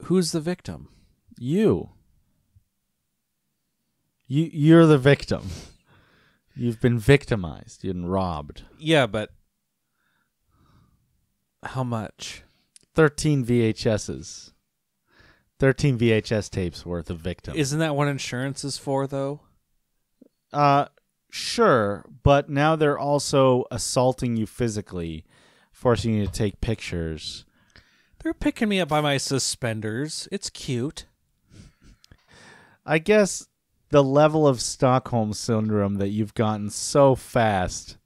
Who's the victim? You. You you're the victim. You've been victimized. You've been robbed. Yeah, but how much? Thirteen VHSs. Thirteen VHS tapes worth of victim. Isn't that what insurance is for though? uh sure, but now they're also assaulting you physically, forcing you to take pictures. They're picking me up by my suspenders. It's cute. I guess the level of Stockholm syndrome that you've gotten so fast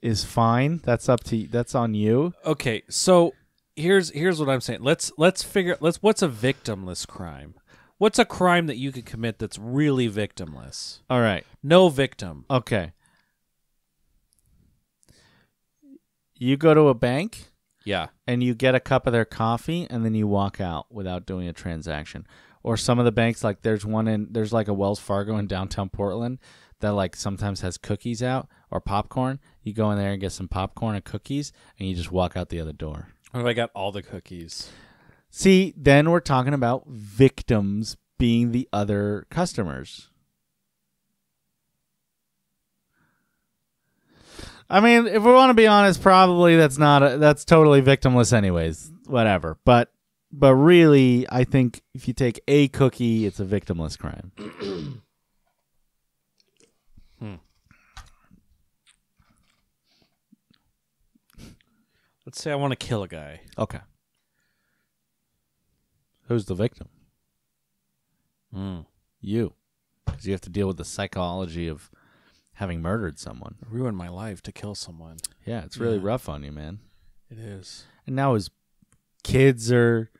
is fine. That's up to that's on you. Okay, so here's here's what I'm saying. Let's let's figure let's what's a victimless crime? What's a crime that you could commit that's really victimless? All right. No victim. Okay. You go to a bank Yeah. and you get a cup of their coffee and then you walk out without doing a transaction. Or some of the banks like there's one in there's like a Wells Fargo in downtown Portland that like sometimes has cookies out or popcorn. You go in there and get some popcorn and cookies and you just walk out the other door. What if I got all the cookies? See, then we're talking about victims being the other customers. I mean, if we want to be honest, probably that's not a, that's totally victimless anyways. Whatever. But but really, I think if you take a cookie, it's a victimless crime. hmm. Let's say I want to kill a guy. Okay. Who's the victim? Hmm. You. Cuz you have to deal with the psychology of having murdered someone. Ruined my life to kill someone. Yeah, it's really Yeah. rough on you, man. It is. And now his kids are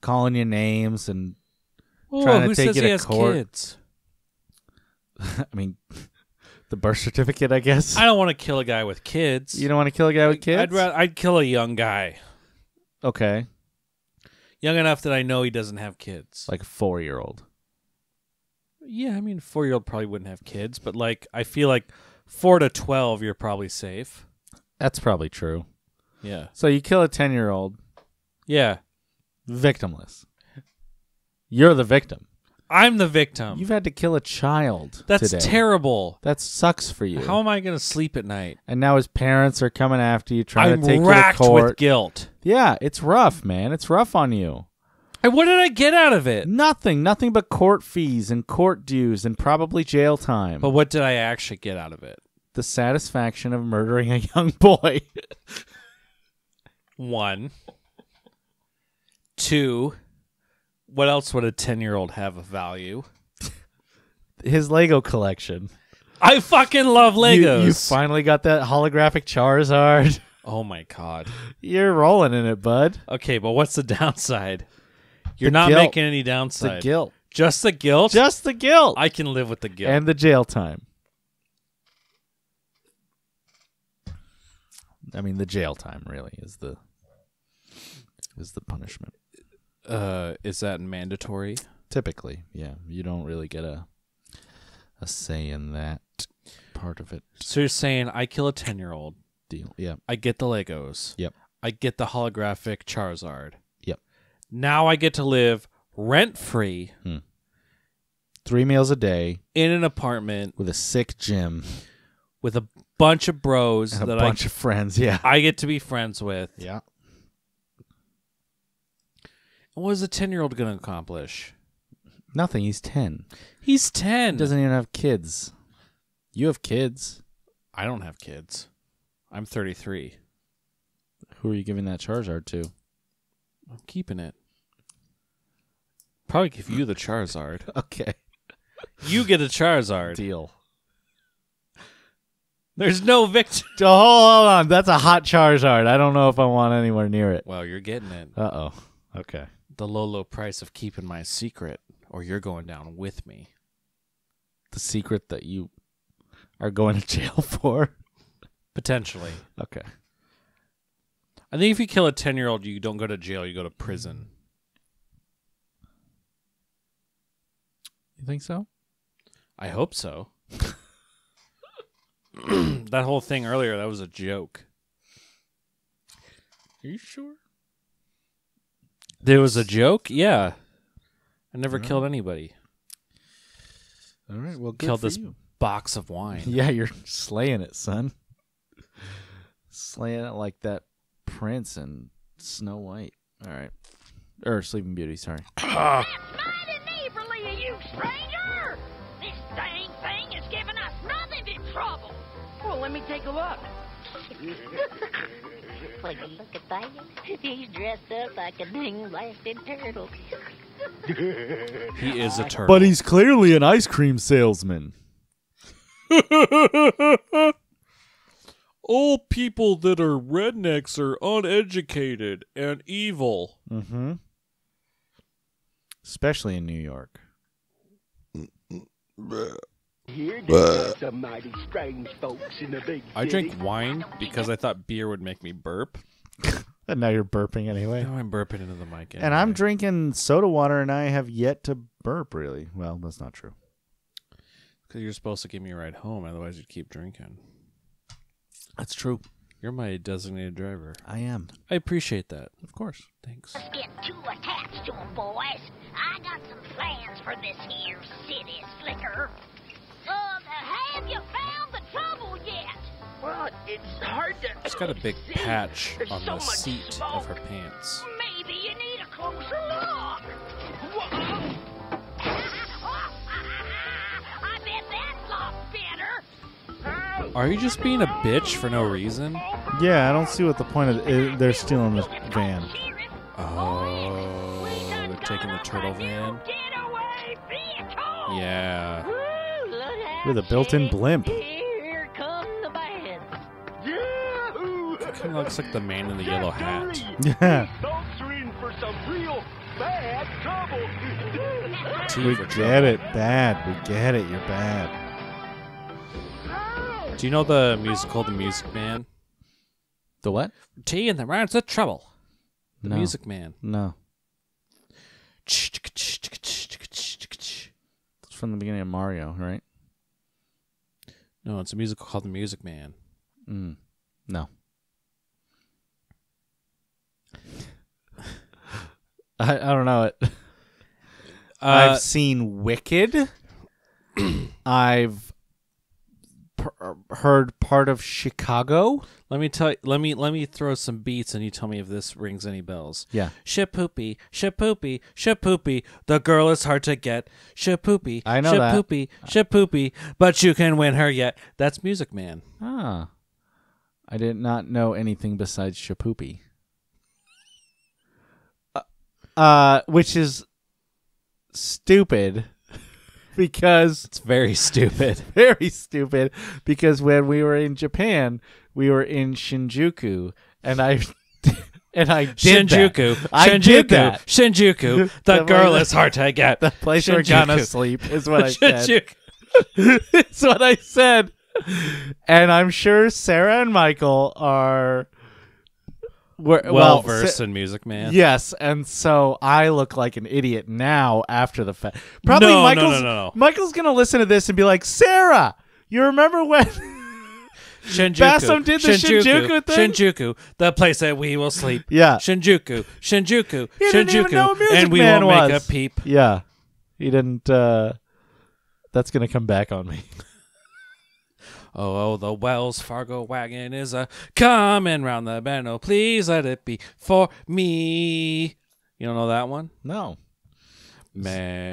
calling you names, and Oh, Trying to who take says you he to has court. kids? I mean, the birth certificate, I guess. I don't want to kill a guy with kids. you don't want to kill a guy with kids? I'd rather I'd kill a young guy, okay, young enough that I know he doesn't have kids. like a four-year-old. Yeah, I mean, four year old probably wouldn't have kids, but like I feel like four to twelve, you're probably safe. That's probably true. Yeah, So you kill a ten-year-old, yeah. victimless. You're the victim. I'm the victim. You've had to kill a child. That's today. terrible. That sucks for you. How am I going to sleep at night? and now his parents are coming after you, trying I'm to take racked you to court. with guilt. Yeah, it's rough, man. It's rough on you. And what did I get out of it? Nothing, nothing but court fees and court dues and probably jail time. But what did I actually get out of it? the satisfaction of murdering a young boy. One. Two. What else would a 10 year old have of value? His Lego collection. I fucking love You- Legos. You, finally got that holographic Charizard. oh my God. You're rolling in it, bud. Okay, but what's the downside? You're The not guilt. making any It's the guilt. Just the guilt? Just the guilt. I can live with the guilt. and the jail time. I mean, the jail time really is the is the punishment. uh, is that mandatory? Typically, yeah, you don't really get a a say in that part of it. So you're saying I kill a 10 year old, Deal. Yeah. I get the Legos. Yep. I get the holographic Charizard. Now I get to live rent free hmm. Three meals a day in an apartment with a sick gym with a bunch of bros and a that bunch of friends. Yeah. I, I get to be friends with. Yeah. What is a 10 year old going to accomplish? Nothing. He's ten. He's 10. He doesn't even have kids. You have kids. I don't have kids. I'm 33. Who are you giving that Charizard to? I'm keeping it. Probably give you the Charizard. Okay. You get a Charizard. Deal. There's no victor. Oh, hold on. That's a hot Charizard. I don't know if I want anywhere near it. Well, you're getting it. Uh oh. Okay. The low, low price of keeping my secret, or you're going down with me. The secret that you are going to jail for. Potentially. Okay. I think if you kill a 10 year old, you don't go to jail, you go to prison. You think so? I hope so. that whole thing earlier, that was a joke. Are you sure? There was a joke? Yeah. I never killed anybody. All right. Well, good Killed this you. box of wine. Yeah, you're slaying it, son. Slaying it like that prince and Snow White. All right. Or Sleeping Beauty, sorry. Mighty neighborly of you, stranger! This dang thing is giving us nothing but trouble. Well, let me take a look. Would you look at that? He's dressed up like a dang blasted turtle. He is a turtle. But he's clearly an ice cream salesman. All people that are rednecks are uneducated and evil. Mm-hmm. Especially in New York. Here there's some mighty strange folks in the big I city. drink wine because I thought beer would make me burp. And now you're burping anyway. Now I'm burping into the mic. And I'm drinking soda water, and I have yet to burp. Really? Well, that's not true. Because you're supposed to give me a ride home, otherwise you'd keep drinking. That's true. You're my designated driver. I am, I appreciate that. of course. Thanks. Let's get too attached to 'em, boys. I got some plans for this here city slicker. Um, have you found the trouble yet? Well, it's hard to. She's got a big see. patch There's on so the seat smoke. of her pants. Maybe you need a closer look. I Are you just being a bitch for no reason? Yeah, I don't see what the point of it. They're stealing the van. Oh, they're taking the turtle van. Yeah. With a built-in blimp. Here come the band. Yahoo! Kind of looks like the man in the yellow hat. Yeah. Folks are in for some real bad trouble. We get it. Bad. We get it. You're bad. Do you know the musical The Music Man? The what? T and the Rats of Trouble. The No. Music Man. No. It's from the beginning of Mario, right? No, it's a musical called The Music Man. Mm. No. I, I don't know it. Uh, I've seen Wicked. I've heard part of Chicago. let me tell. you, Let me let me throw some beats, and you tell me if this rings any bells. Yeah. Shapoopy, shapoopy, shapoopy. The girl is hard to get. Shapoopy, I know that. shapoopy, shapoopy. But you can win her yet. That's Music Man. Ah. I did not know anything besides Shapoopy. Uh, uh, which is stupid because It's very stupid. very stupid because when we were in Japan, we were in Shinjuku and I and I did Shinjuku, that. I Shinjuku, did that. Shinjuku. The girl is hard to get. The place we're gonna sleep is what I said. It's what I said. And I'm sure Sarah and Michael are Well well versed Sa- in Music Man. Yes, and so I look like an idiot now after the fact. Probably No, no, Michael's no, no. Michael's gonna listen to this and be like, Sarah, you remember when Shinjuku. Basem did the Shinjuku thing? Shinjuku, the place that we will sleep. Yeah. Shinjuku, Shinjuku, He didn't even Shinjuku, and we Man won't make a peep. Yeah. He didn't uh that's gonna come back on me. Oh, oh, the Wells Fargo wagon is a coming round the bend. Oh, please let it be for me. You don't know that one? No. Marian.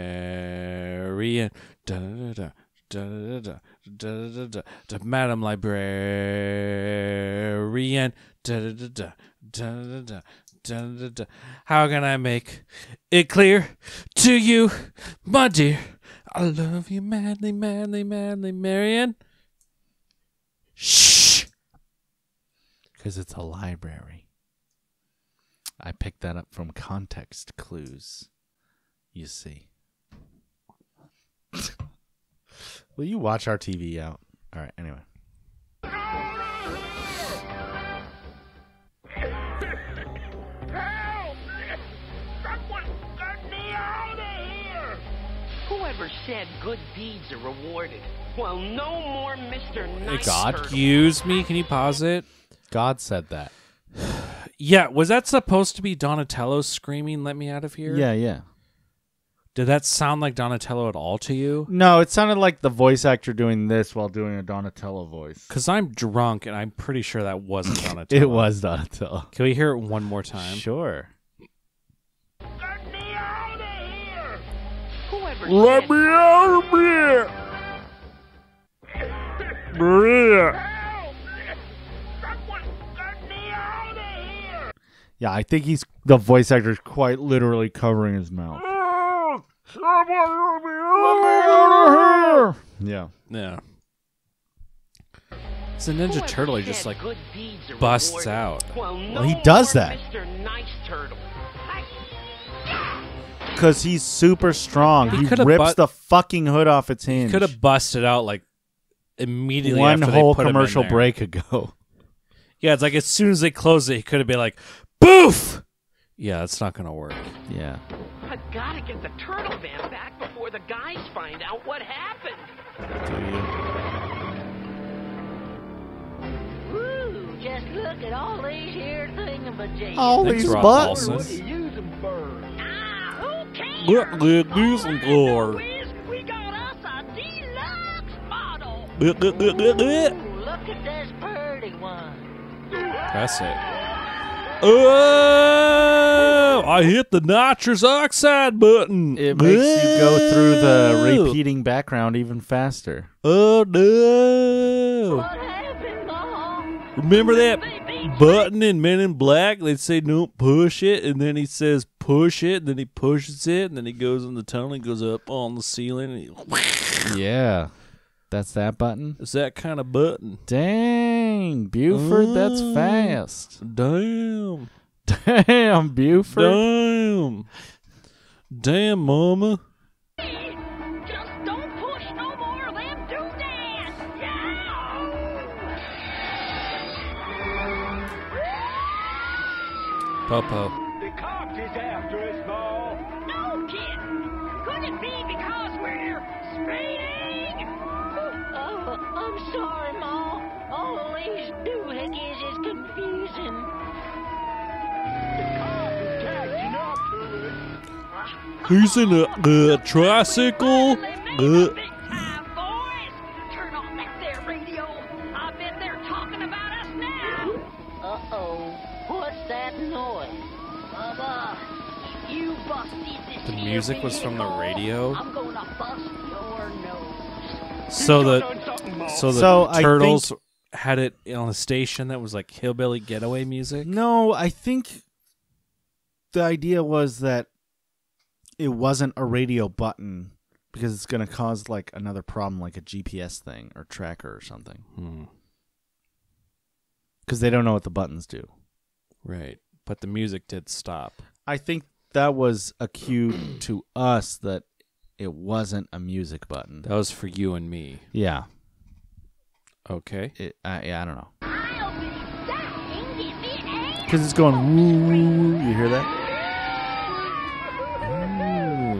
Da, da, da, da, da, da, da, da, da, da, Madam Librarian. Da, da, da, da, da, da, da, da, da. How can I make it clear to you, my dear? I love you madly, madly, madly, Marian. Because it's a library. I picked that up from context clues. You see. Will you watch our TV out? All right, anyway. Help! Someone get me out of here! Whoever said good deeds are rewarded? Well, no more Mr. Nice God. Turtle. Excuse me, can you pause it? God said that. Yeah, was that supposed to be Donatello screaming, Let me out of here? Yeah, yeah. Did that sound like Donatello at all to you? No, it sounded like the voice actor doing this while doing a Donatello voice. Because I'm drunk and I'm pretty sure that wasn't Donatello. It was Donatello. Can we hear it one more time? Sure. Get me out of here! Whoever Let me out of here! Maria. Yeah, I think he's the voice actor is quite literally covering his mouth. Let me out of here! Yeah. Yeah. It's a Ninja Turtle. He just like good deeds are busts out. Well, no Well, he does that. Mr. Nice Because he's super strong. He He, could've rips but- the fucking hood off its hinge. Could have busted out like immediately one after they whole put him in commercial there. break ago. Yeah, it's like as soon as they closed it, he could have been like, "Boof!" Yeah, it's not gonna work. Yeah. I gotta get the turtle van back before the guys find out what happened. Do you? Woo, just look at all these here thingamajiggies. All Thanks, these Rob buttons. Paulsen. use them for? Ah, who cares? Look, look, use them for. We got us a deluxe model. Look, look, look, look, look. Ooh, look at this pretty one. Press it. Oh! I hit the nitrous oxide button. It makes you go through the repeating background even faster. Oh no! What happened, Mom? Remember that button in Men in Black? They'd say don't push it, and then he says push it, and then he pushes it, and then he goes in the tunnel, and goes up on the ceiling. And he, Yeah. That's that button. Is that kind of button? Dang, Buford, that's Oh. fast. Damn. Damn, Buford. Damn. Damn, mama. Just noise? Bubba, if you busted this The music was from the radio? I'm gonna bust your nose. so the Done something, Ma. so the So, I turtles had it on a station that was like hillbilly getaway music. No, I think the idea was that it wasn't a radio button because it's going to cause like another problem, like a GPS thing or tracker or something. Hmm. Because they don't know what the buttons do. Right, but the music did stop. I think that was a cue to us that it wasn't a music button. That was for you and me. Yeah, Okay. it, I, yeah, I don't know. I'll be dying if it ain't. Because it's going woo, woo, woo. You hear that?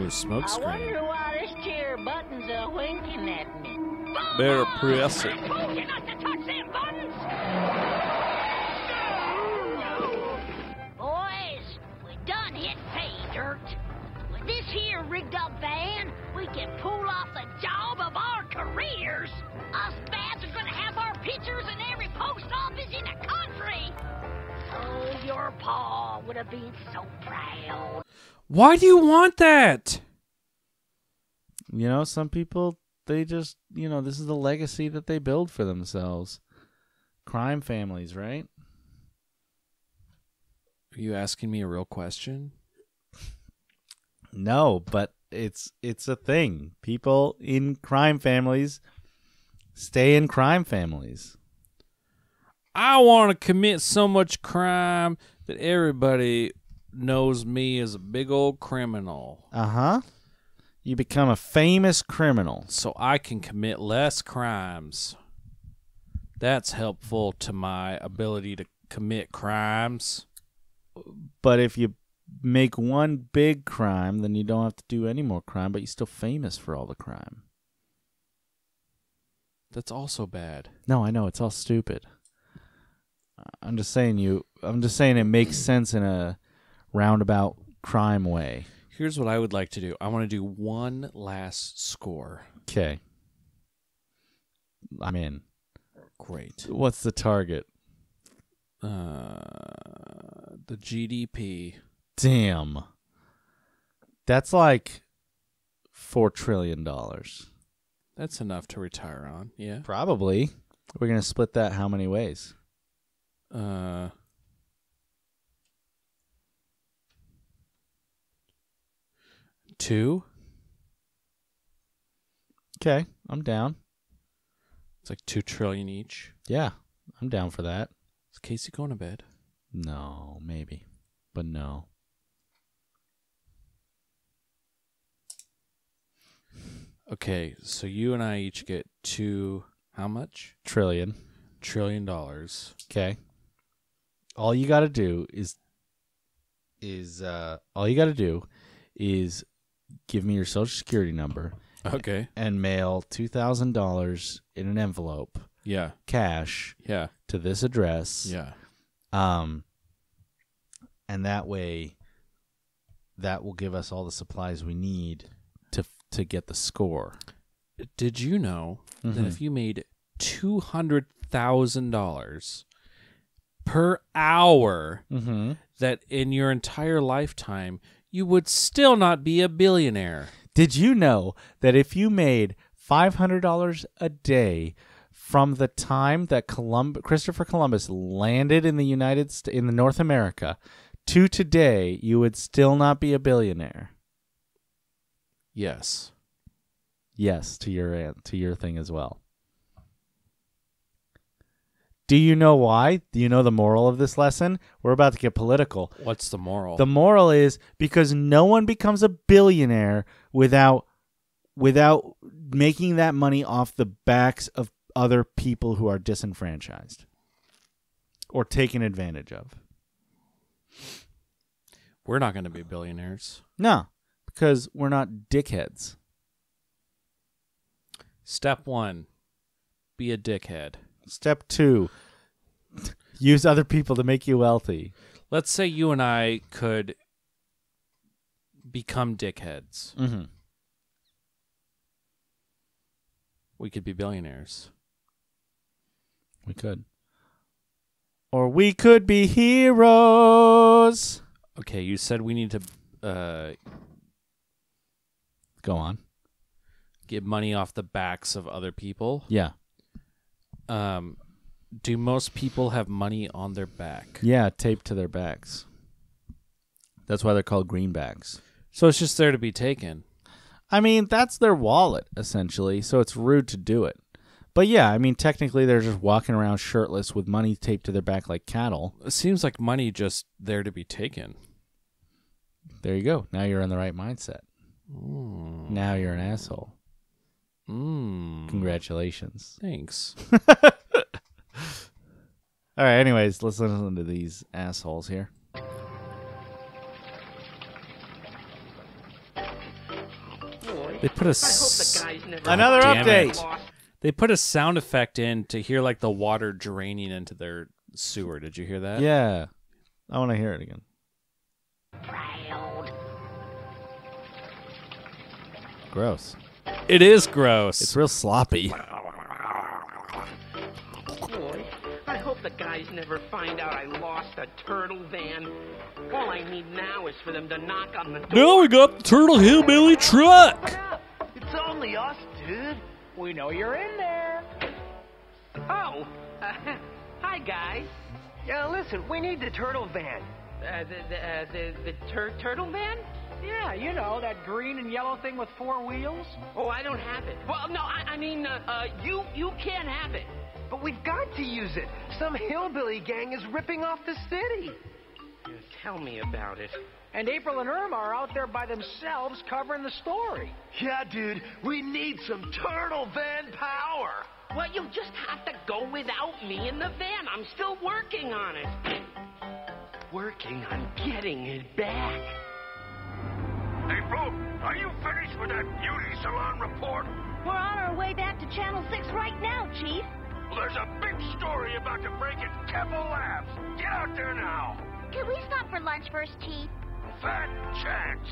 Ooh, smoke I wonder why this chair button's a winking at me. Better press it. I not to touch them buttons! Boys, we done hit pay dirt. With this here rigged up van, we can pull off the job of our careers. Us Badds are gonna have our pictures in every post office in the country. Oh, your pa would have been so proud. Why do you want that? You know, some people they just you know this is the legacy that they build for themselves. Crime families, right? Are you asking me a real question? No, but it's it's a thing. People in crime families stay in crime families. I want to commit so much crime that everybody knows me as a big old criminal. Uh huh. You become a famous criminal. so I can commit less crimes. That's helpful to my ability to commit crimes. But if you make one big crime, then you don't have to do any more crime, but you're still famous for all the crime. That's also bad. No, I know it's all stupid. I'm just saying you. I'm just saying it makes sense in a roundabout crime way. Here's what I would like to do. I want to do one last score. Okay. I'm in. Great. What's the target? Uh, the GDP. Damn. That's like four trillion dollars. That's enough to retire on. Yeah. Probably. We're gonna split that how many ways? Uh, two. Okay, I'm down. It's like two trillion each. Yeah, I'm down for that. Is Casey going to bed? No, maybe, but no. Okay, so you and I each get two. How much? Trillion. Trillion dollars. Okay. All you got to do is is uh all you got to do is give me your social security number Okay. and mail $2000 in an envelope Yeah. cash Yeah. to this address. Yeah. Um and that way that will give us all the supplies we need to to get the score. Did you know that Mhm. if you made two hundred thousand dollars per hour, Mhm. that in your entire lifetime you would still not be a billionaire? Did you know that if you made $500 a day from the time that Christopher Columbus landed in the United St- in the North America to today, you would still not be a billionaire? Yes. Yes, to your to your thing as well. Do you know why? Do you know the moral of this lesson? We're about to get political. What's the moral? The moral is because no one becomes a billionaire without without making that money off the backs of other people who are disenfranchised or taken advantage of. We're not going to be billionaires. No, because we're not dickheads. Step one be a dickhead. Step 2 use other people to make you wealthy. Let's say you and I could become dickheads. Mhm. We could be billionaires. We could. Or we could be heroes. Okay, you said we need to uh, Go on. get money off the backs of other people. Yeah. Um, do most people have money on their back? Yeah, taped to their backs. That's why they're called greenbacks. So it's just there to be taken. I mean, that's their wallet, essentially, so it's rude to do it. But yeah, I mean, technically, they're just walking around shirtless with money taped to their back like cattle. It seems like money just there to be taken. There you go. Now you're in the right mindset. Now you're an asshole. Mm, Congratulations. thanks. All right, anyways, let's listen to these assholes here. They put a I s- hope the Another Damn update. it. lost. they put a sound effect in to hear like the water draining into their sewer. Did you hear that? Yeah. I want to hear it again. Proud. Gross. It is gross. It's real sloppy. Boy, I hope the guys never find out I lost a turtle van. All I need now is for them to knock on the door. now we got the Turtle Hillbilly truck. It's only us, dude. We know you're in there. Oh, uh, hi guys. Yeah, listen, we need the turtle van. Uh, the the, uh, the, the tur- turtle van? Yeah, you know, that green and yellow thing with four wheels. Oh, I don't have it. Well, no, I, I mean, uh, uh, you you can't have it. But we've got to use it. Some hillbilly gang is ripping off the city. Tell me about it. And April and Irma are out there by themselves covering the story. Yeah, dude, we need some turtle van power. Well, you'll just have to go without me in the van. I'm still working on it. Working on getting it back. April, are you finished with that beauty salon report? We're on our way back to Channel 6 right now, Chief. Well, there's a big story about to break at Keppel Labs. Get out there now. Can we stop for lunch first, Chief? Fat chance.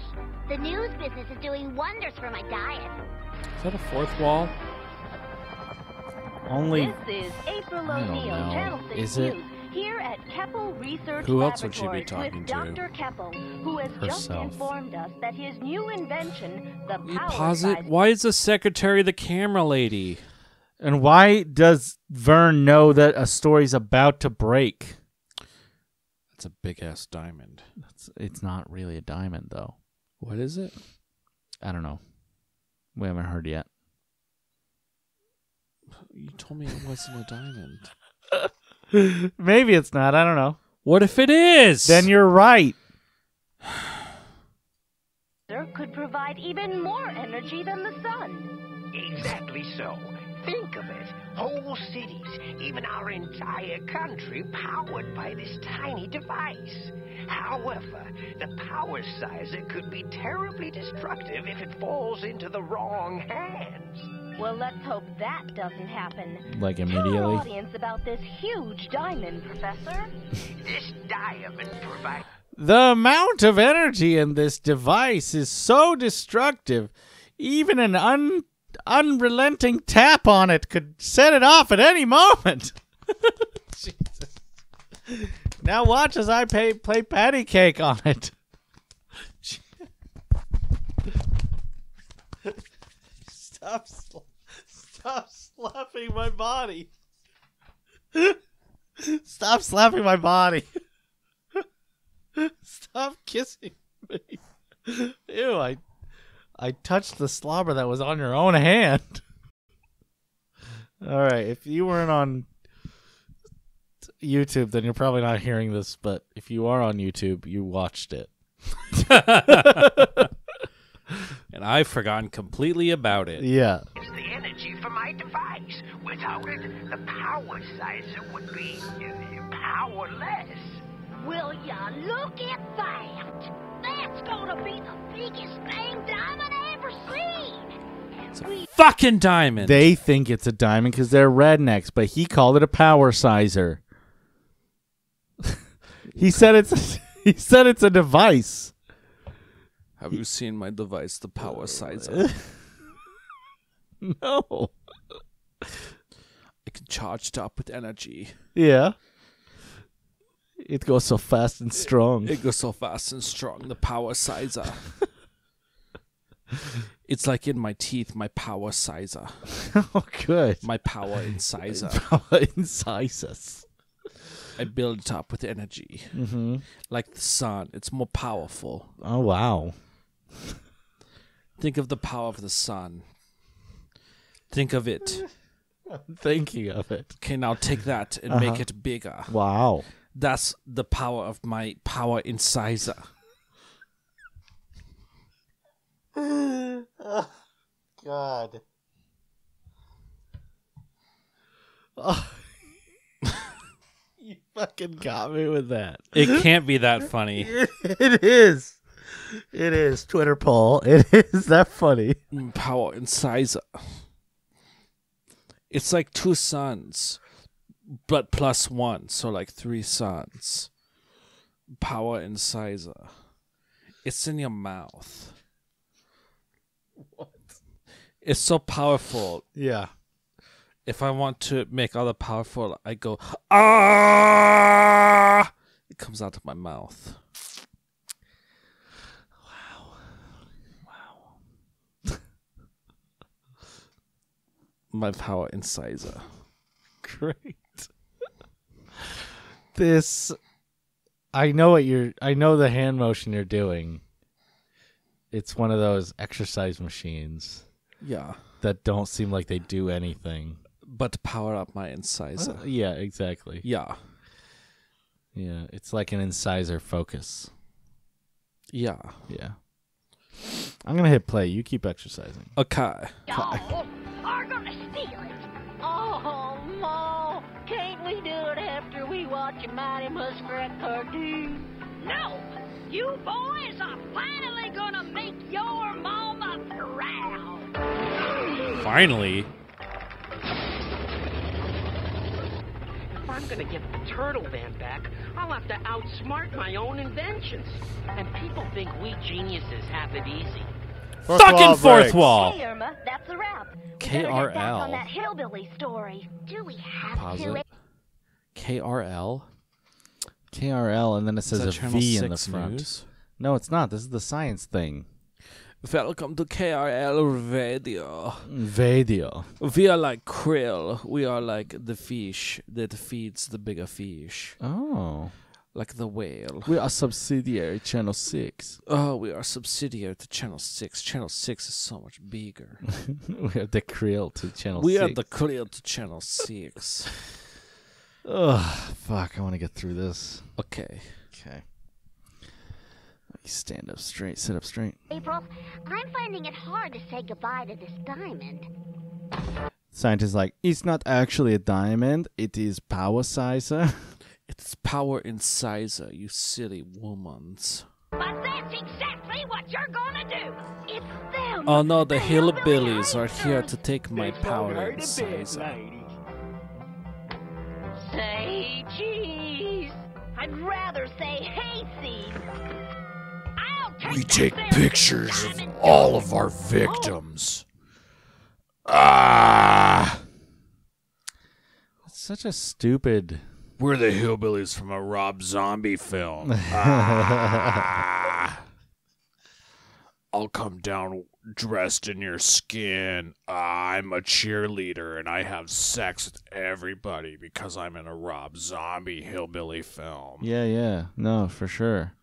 The news business is doing wonders for my diet. Is that a fourth wall? Only This is April I don't O'Neil. Channel 6 Is it? News, here at Keppel Research Who else would she be talking with to? Dr. Keppel, who has just Herself. informed us that his new invention, the You power pause it. Why is the secretary the camera lady? And why does Vern know that a story's about to break? That's a big ass diamond. It's, it's not really a diamond, though. What is it? I don't know. We haven't heard yet. You told me it wasn't a diamond. Maybe it's not. I don't know. What if it is? Then you're right. could provide even more energy than the sun. Exactly so. Think of it. Whole cities, even our entire country, powered by this tiny device. However, the power sizer could be terribly destructive if it falls into the wrong hands. Well, let's hope that doesn't happen. Like Tell our immediately. audience about this huge diamond, Professor. This diamond provides. The amount of energy in this device is so destructive, even an un- unrelenting tap on it could set it off at any moment. Jesus. Now watch as I pay, play patty cake on it. Stop, sl- stop slapping my body. Stop slapping my body. Stop kissing me. Ew, I I touched the slobber that was on your own hand. All right, if you weren't on YouTube, then you're probably not hearing this. But if you are on YouTube, you watched it. And I've forgotten completely about it. Yeah. It's the energy for my device. Without it, the power sizer would be powerless. Will ya look at that? That's gonna be the biggest thing Diamond ever seen. And we Fucking diamond. They think it's a diamond because they're rednecks, but he called it a power sizer. he said it's A, he said it's a device. Have you seen my device, the power sizer? No. it can charge it up with energy. Yeah. It goes so fast and strong. It goes so fast and strong, the power sizer. it's like in my teeth, my power sizer. oh, good. My power incisor. Power incisors. I build it up with energy. Mm-hmm. Like the sun, it's more powerful. Oh wow. Think of the power of the sun. Think of it. Thinking of it. Okay, now take that and make uh-huh. it bigger. Wow. That's the power of my power incisor. God. Oh. you fucking got me with that. It can't be that funny. it is. It is. Twitter poll. It is that funny. Mm, Power incisor. It's like two sons, but plus one, so like three sons. Power incisor. It's in your mouth. What? It's so powerful. Yeah. If I want to make other powerful, I go ah. It comes out of my mouth. My power incisor. Great. this I know what you're I know the hand motion you're doing. It's one of those exercise machines Yeah. that don't seem like they do anything. But power up my incisor. Uh, yeah, exactly. Yeah. Yeah, it's like an incisor focus. Yeah. Yeah. I'm gonna hit play. You keep exercising. Okay. y'all are gonna steal it. Oh, Ma, can't we do it after we watch a Mighty Muskrat cartoon? No, you boys are finally gonna make your mama proud. Finally. I'm gonna get the turtle van back, I'll have to outsmart my own inventions. And people think we geniuses have it easy. Fucking fourth wall. Hey, Irma, that's a wrap. We better back KRL. on that hillbilly story. Do we have Pause to? it. KRL. KRL and then it says that a Channel V in the front. news? No, it's not. This is the science thing. Welcome to KRL Radio. Video. We are like krill. We are like the fish that feeds the bigger fish. Oh. Like the whale. We are subsidiary channel six. Oh, we are subsidiary to Channel 6. Channel 6 is so much bigger. we are the krill to channel we six. are the krill to Channel 6. Ugh, fuck, I want to get through this. Okay. Okay. You stand up straight, sit up straight. April, I'm finding it hard to say goodbye to this diamond. Scientist like, it's not actually a diamond, it is power sizer. It's power incisor, you silly womans. But that's exactly what you're gonna do. It's them. Oh no, the hillbilly hillbillies are here to take my power incisor. Say cheese. I'd rather say hayseed. We take pictures of all of our victims. Ah! It's such a stupid. We're the hillbillies from a Rob Zombie film. Ah. I'll come down dressed in your skin. I'm a cheerleader and I have sex with everybody because I'm in a Rob Zombie hillbilly film. Yeah, yeah. No, for sure.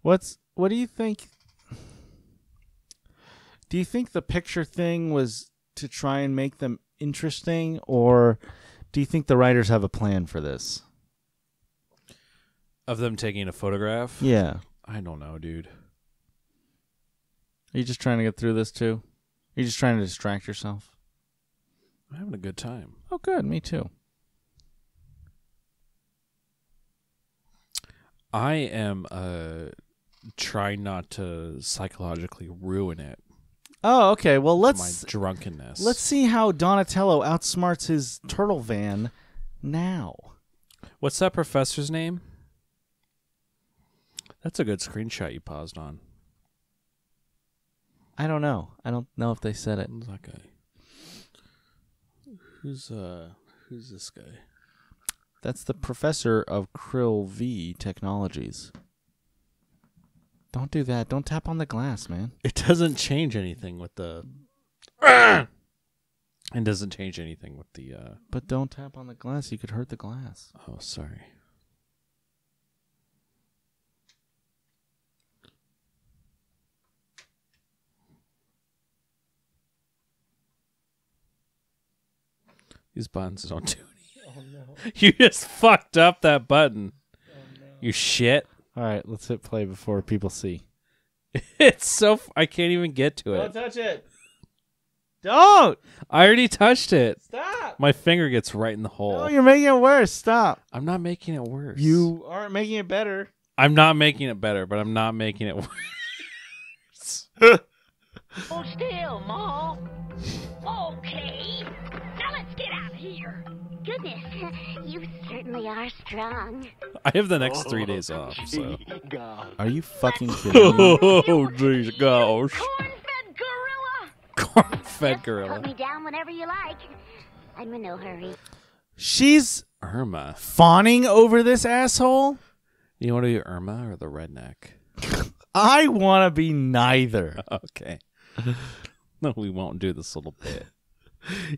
What's what do you think? Do you think the picture thing was to try and make them interesting or do you think the writers have a plan for this? Of them taking a photograph? Yeah. I don't know, dude. Are you just trying to get through this too? Are you just trying to distract yourself? I'm having a good time. Oh, good. Me too. I am uh trying not to psychologically ruin it. Oh, okay. Well, let's my drunkenness. let's see how Donatello outsmarts his turtle van now. What's that professor's name? That's a good screenshot you paused on. I don't know. I don't know if they said it. Who's that guy? Who's uh who's this guy? That's the professor of Krill V Technologies. Don't do that. Don't tap on the glass, man. It doesn't change anything with the It doesn't change anything with the uh But don't tap on the glass. You could hurt the glass. oh sorry. These buttons don't do anything. Oh, no. You just fucked up that button. You shit. All right, let's hit play before people see. It's so f- I can't even get to it. Don't touch it. Don't I already touched it. stop. My finger gets right in the hole. No, you're making it worse. Stop. I'm not making it worse. You aren't making it better. I'm not making it better, but I'm not making it worse. Hold still, Ma. Okay. Goodness, you certainly are strong. I have the next three oh, days off, so. Are you fucking kidding me? Oh, jeez, gosh. Corn-fed gorilla. Corn-fed Put gorilla. me down whenever you like. I'm in no hurry. She's Irma. fawning over this asshole. You want to be Irma or the redneck? I want to be neither. Okay. No, we won't do this little bit.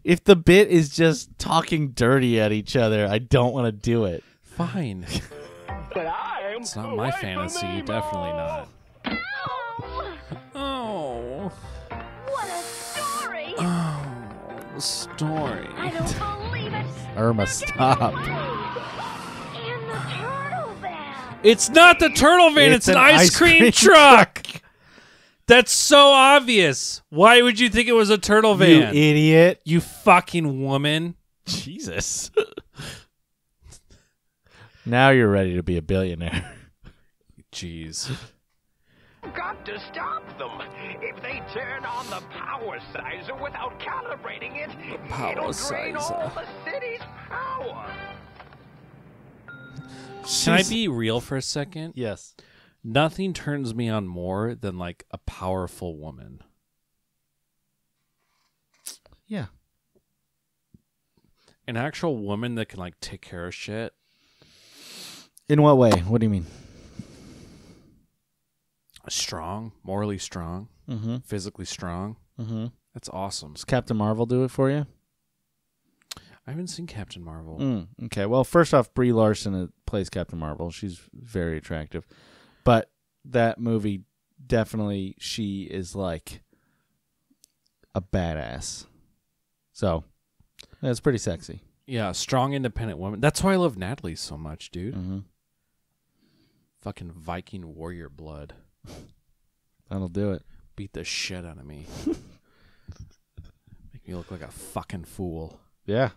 If the bit is just talking dirty at each other, I don't want to do it. Fine. But I am It's not my fantasy. Definitely not. Oh, Oh. what a story. Oh. The story. I don't believe it. Irma, stop. In the turtle van. It's not the turtle van. It's, an, ice, cream, truck. That's so obvious. Why would you think it was a turtle You van? idiot. You fucking woman. Jesus. now you're ready to be a billionaire. Jeez. Got to stop them. If they turn on the power sizer without calibrating it, power it'll drain all the city's power. Can I be real for a second? Yes. Nothing turns me on more than like a powerful woman. Yeah. An actual woman that can like take care of shit. In what way? What do you mean? Strong, morally strong, Mm-hmm. physically strong. Mm-hmm. That's awesome. Does Captain Marvel do it for you? I haven't seen Captain Marvel. Mm, okay. Well, first off, Brie Larson uh, plays Captain Marvel. She's very attractive, but that movie definitely she is like a badass. So that's pretty sexy. Yeah, strong, independent woman. That's why I love Natalie so much, dude. Mm-hmm. Fucking Viking warrior blood. That'll do it. Beat the shit out of me. Make me look like a fucking fool. Yeah.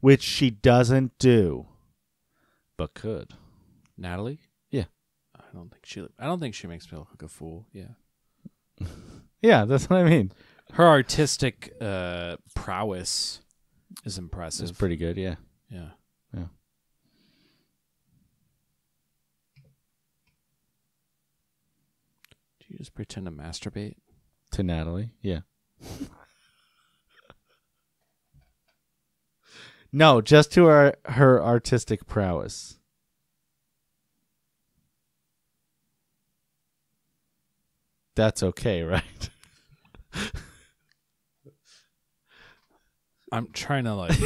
Which she doesn't do, but could. Natalie? I don't think she. I don't think she makes me look like a fool. Yeah. Yeah, that's what I mean. Her artistic uh, prowess is impressive. It's pretty good. Yeah. Yeah. Yeah. Do you just pretend to masturbate? To Natalie. Yeah. no, just to her her artistic prowess. That's okay, right? I'm trying to like.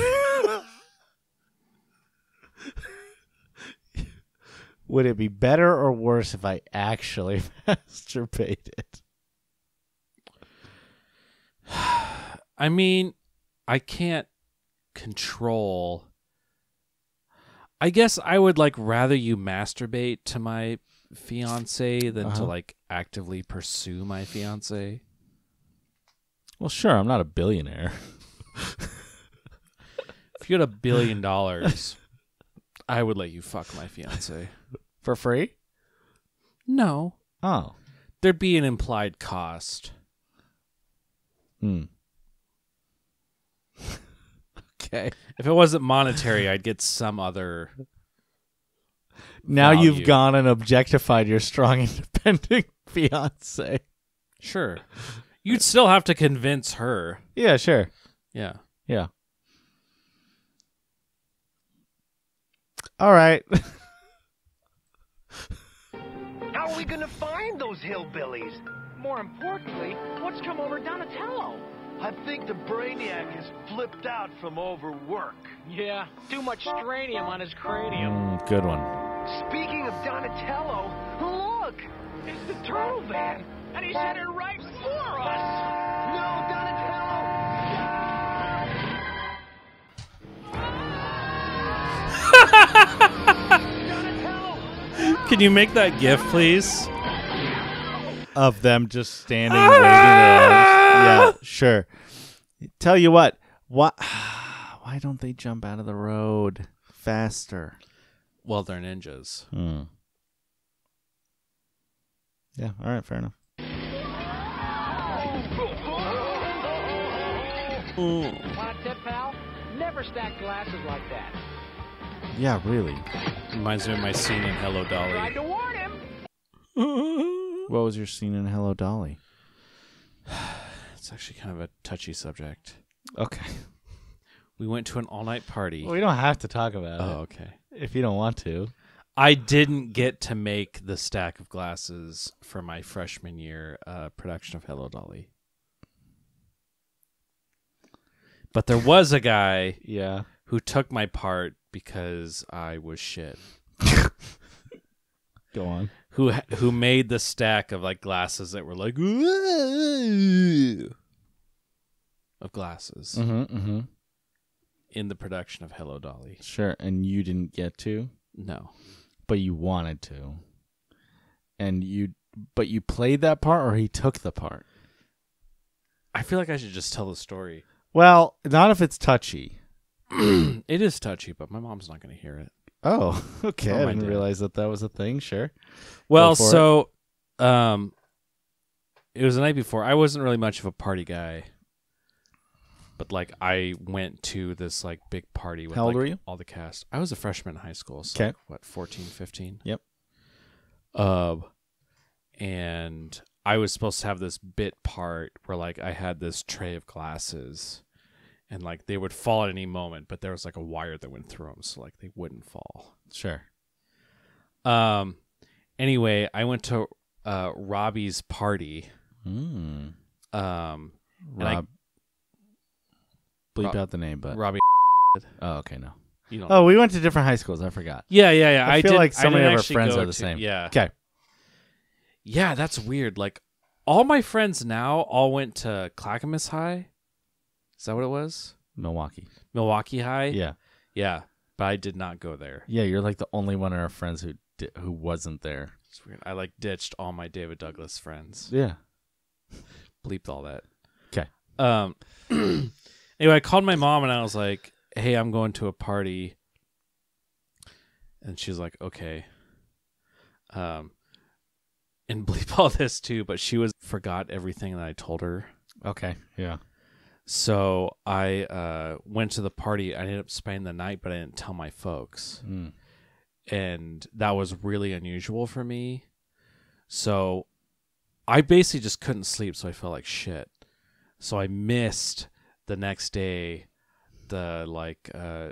Would it be better or worse if I actually masturbated? I mean, I can't control. I guess I would like rather you masturbate to my fiance than to Uh-huh. like actively pursue my fiance. Well, sure. I'm not a billionaire. If you had a billion dollars, I would let you fuck my fiance. For free? No, Oh. there'd be an implied cost. Hmm. okay. If it wasn't monetary, I'd get some other. Now Value. you've gone and objectified your strong, independent fiance. Sure, you'd still have to convince her. Yeah, sure. Yeah. Yeah. All right. How are we gonna find those hillbillies? More importantly, what's come over Donatello? I think the Brainiac is flipped out from overwork. Yeah, too much stranium on his cranium. Mm, good one. Speaking of Donatello, look! It's the turtle van, and he's headed right for us. No, Donatello! Can you make that gif, please? Of them just standing waving their arms. Yeah, sure. Tell you what. Why, why don't they jump out of the road faster? Well, they're ninjas. Hmm. Yeah, all right, fair enough. Want a tip, pal? Never stack glasses like that. Yeah, really. Reminds me of my scene in Hello Tried Dolly. to warn him. What was your scene in Hello Dolly? It's actually kind of a touchy subject. Okay. We went to an all-night party. Well, we don't have to talk about Oh, it okay. if you don't want to. I didn't get to make the stack of glasses for my freshman year uh, production of Hello Dolly. But there was a guy Yeah. who took my part because I was shit. Go on. Who who made the stack of like glasses that were like of glasses Mm-hmm, mm-hmm. in the production of Hello Dolly. Sure. And you didn't get to, No. but you wanted to. And you, but you played that part or he took the part? I feel like I should just tell the story. Well, not if it's touchy. it is touchy, but my mom's not going to hear it. Oh, okay. Oh, I didn't realize that that was a thing. Sure. Well, for it. so um it was the night before. I wasn't really much of a party guy. But like I went to this like big party with How old like, were you? all the cast. I was a freshman in high school, so like, what, 14, 15? Yep. Um and I was supposed to have this bit part where like I had this tray of glasses and like they would fall at any moment, but there was like a wire that went through them so like they wouldn't fall. Sure. Um. Anyway, I went to uh Robbie's party. Mm. Um. And I- Rob. Bleep Rob- out the name, but. Robbie. Oh, okay, no. You know. Oh, we went to different high schools. I forgot. yeah, yeah, yeah. I, feel did- like so many of our friends are the to- same. Yeah. Okay. Yeah, that's weird. Like, all my friends now all went to Clackamas High. Is that what it was? Milwaukie. Milwaukie High. Yeah. Yeah, but I did not go there. Yeah, you're like the only one of our friends who di- who wasn't there. It's weird. I like ditched all my David Douglas friends. Yeah. bleeped all that. 'Kay. Um. anyway, I called my mom and I was like, "Hey, I'm going to a party," and she's like, "Okay." Um, and bleep all this too, but she was forgot everything that I told her. Okay. Yeah. So I uh, went to the party. I ended up spending the night, but I didn't tell my folks Mm. and that was really unusual for me. So I basically just couldn't sleep, so I felt like shit. So I missed the next day the like uh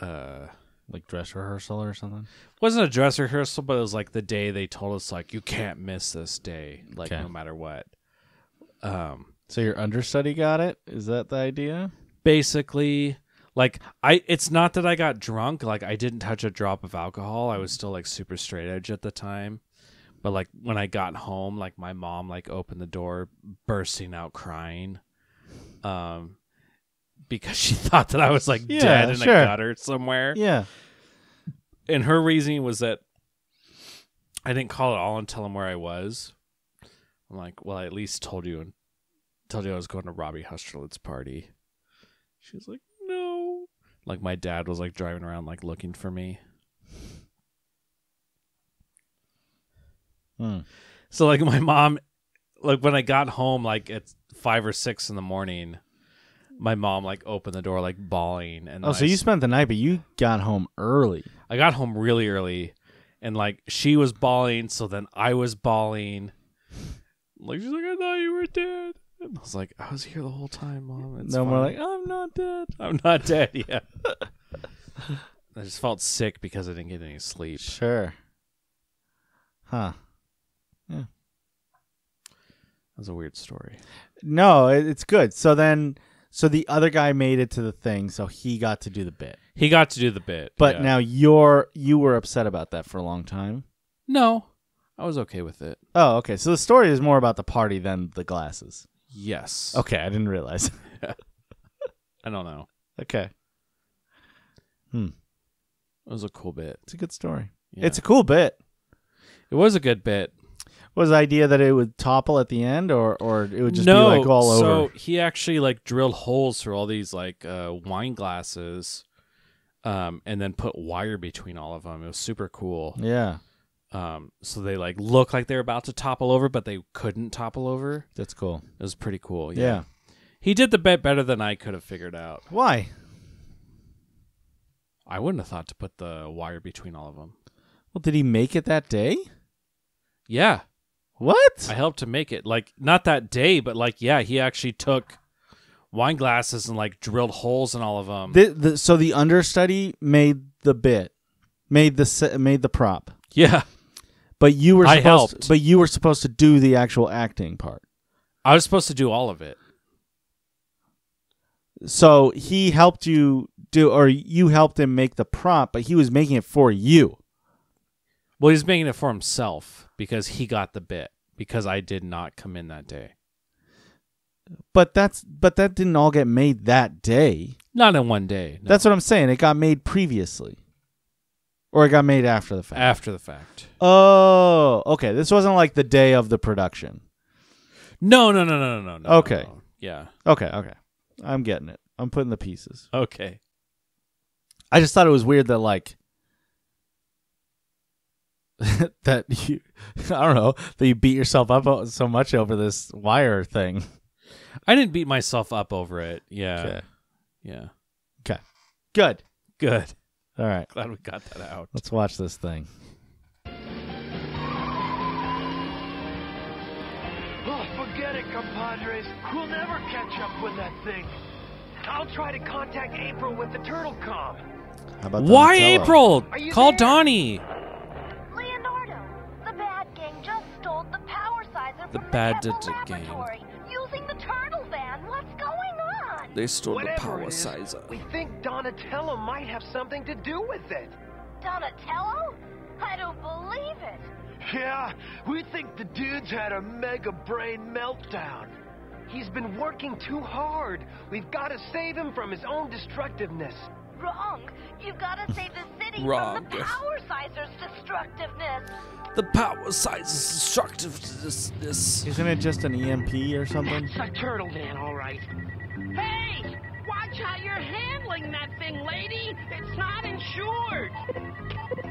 uh Like dress rehearsal or something. wasn't a dress rehearsal, but it was like the day they told us like you can't miss this day, like Okay. no matter what. Um So your understudy got it? Is that the idea? basically like i it's not that i got drunk like i didn't touch a drop of alcohol i was still like super straight edge at the time but like when i got home like my mom like opened the door bursting out crying um because she thought that i was like Yeah, dead in sure. a gutter somewhere Yeah. and her reasoning was that I didn't call at all and tell him where I was. I'm like, well, I at least told you and told you I was going to Robbie Husterlitz's party. She was like, no. Like my dad was like driving around like looking for me. Hmm. So like my mom, like when I got home, like at five or six in the morning, my mom like opened the door like bawling, and Oh, so I you spent the night, but you got home early. I got home really early, and like she was bawling, so then I was bawling. Like she's like, I thought you were dead. And I was like, I was here the whole time, mom. It's then we're like, I'm not dead. I'm not dead yet. I just felt sick because I didn't get any sleep. Sure. Huh. Yeah. That was a weird story. No, it, it's good. So then, so the other guy made it to the thing, so he got to do the bit. He got to do the bit, But yeah. now you're you were upset about that for a long time. no, I was okay with it. Oh, okay. So the story is more about the party than the glasses. Yes. Okay, I didn't realize. I don't know. okay, Hmm. It was a cool bit. it's a good story. Yeah. It's a cool bit. It was a good bit. Was the idea that it would topple at the end, or or it would just no, be like all so over? he actually like drilled holes through all these like uh, wine glasses, um, and then put wire between all of them. It was super cool. Yeah, Um, so they like look like they're about to topple over, but they couldn't topple over. that's cool. It was pretty cool. Yeah. Yeah. He did the bit better than I could have figured out. Why? I wouldn't have thought to put the wire between all of them. Well, did he make it that day? Yeah. What? I helped to make it. Like not that day, but like yeah, he actually took wine glasses and like drilled holes in all of them. The, the, so the understudy made the bit, made the made the prop, yeah. But you were I supposed helped. but you were supposed to do the actual acting part. I was supposed to do all of it. So he helped you do, or you helped him make the prop, but he was making it for you. Well, he's making it for himself because he got the bit because I did not come in that day. But that's but that didn't all get made that day. Not in one day. no. That's what I'm saying. It got made previously, or it got made after the fact. after the fact. Oh, okay. This wasn't like the day of the production. No, no, no, no, no, no. no, Okay. no. Yeah. Okay, okay. I'm getting it. I'm putting the pieces. Okay. I just thought it was weird that like that you I don't know that you beat yourself up so much over this wire thing. I didn't beat myself up over it. Yeah. Okay. Yeah. Okay. Good. Good. All right. Glad we got that out. Let's watch this thing. Oh, forget it, compadres. We'll never catch up with that thing. I'll try to contact April with the turtle com. How about Why Donatello? April? Call there? Donnie. Leonardo, the Badd gang just stole the power sizer The from Badd the Keppel d- gang. They stole Whatever it is, we think Donatello might have something to do with it. Donatello? I don't believe it. Yeah, we think the dude's had a mega brain meltdown. He's been working too hard. We've got to save him from his own destructiveness. Wrong. You've got to save the city Wrong. from the power sizer's destructiveness. The power size is destructive to this. this. Isn't it just an EMP or something? It's a turtle van, all right. Hey! Watch how you're handling that thing, lady! It's not insured!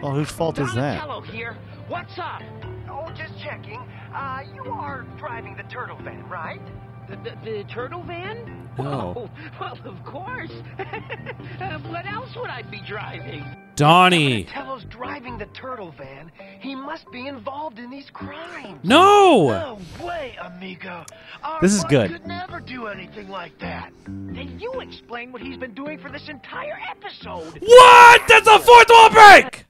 Well, whose fault is that? Donatello here. What's up? Oh, just checking. Uh, you are driving the turtle van, right? The, the, the turtle van? No. Oh, well, of course. Uh, what else would I be driving? Donnie. Donatello's driving the turtle van. He must be involved in these crimes. No. No way, amigo. Our This is good. could never do anything like that. Then you explain what he's been doing for this entire episode. What? That's a fourth wall break.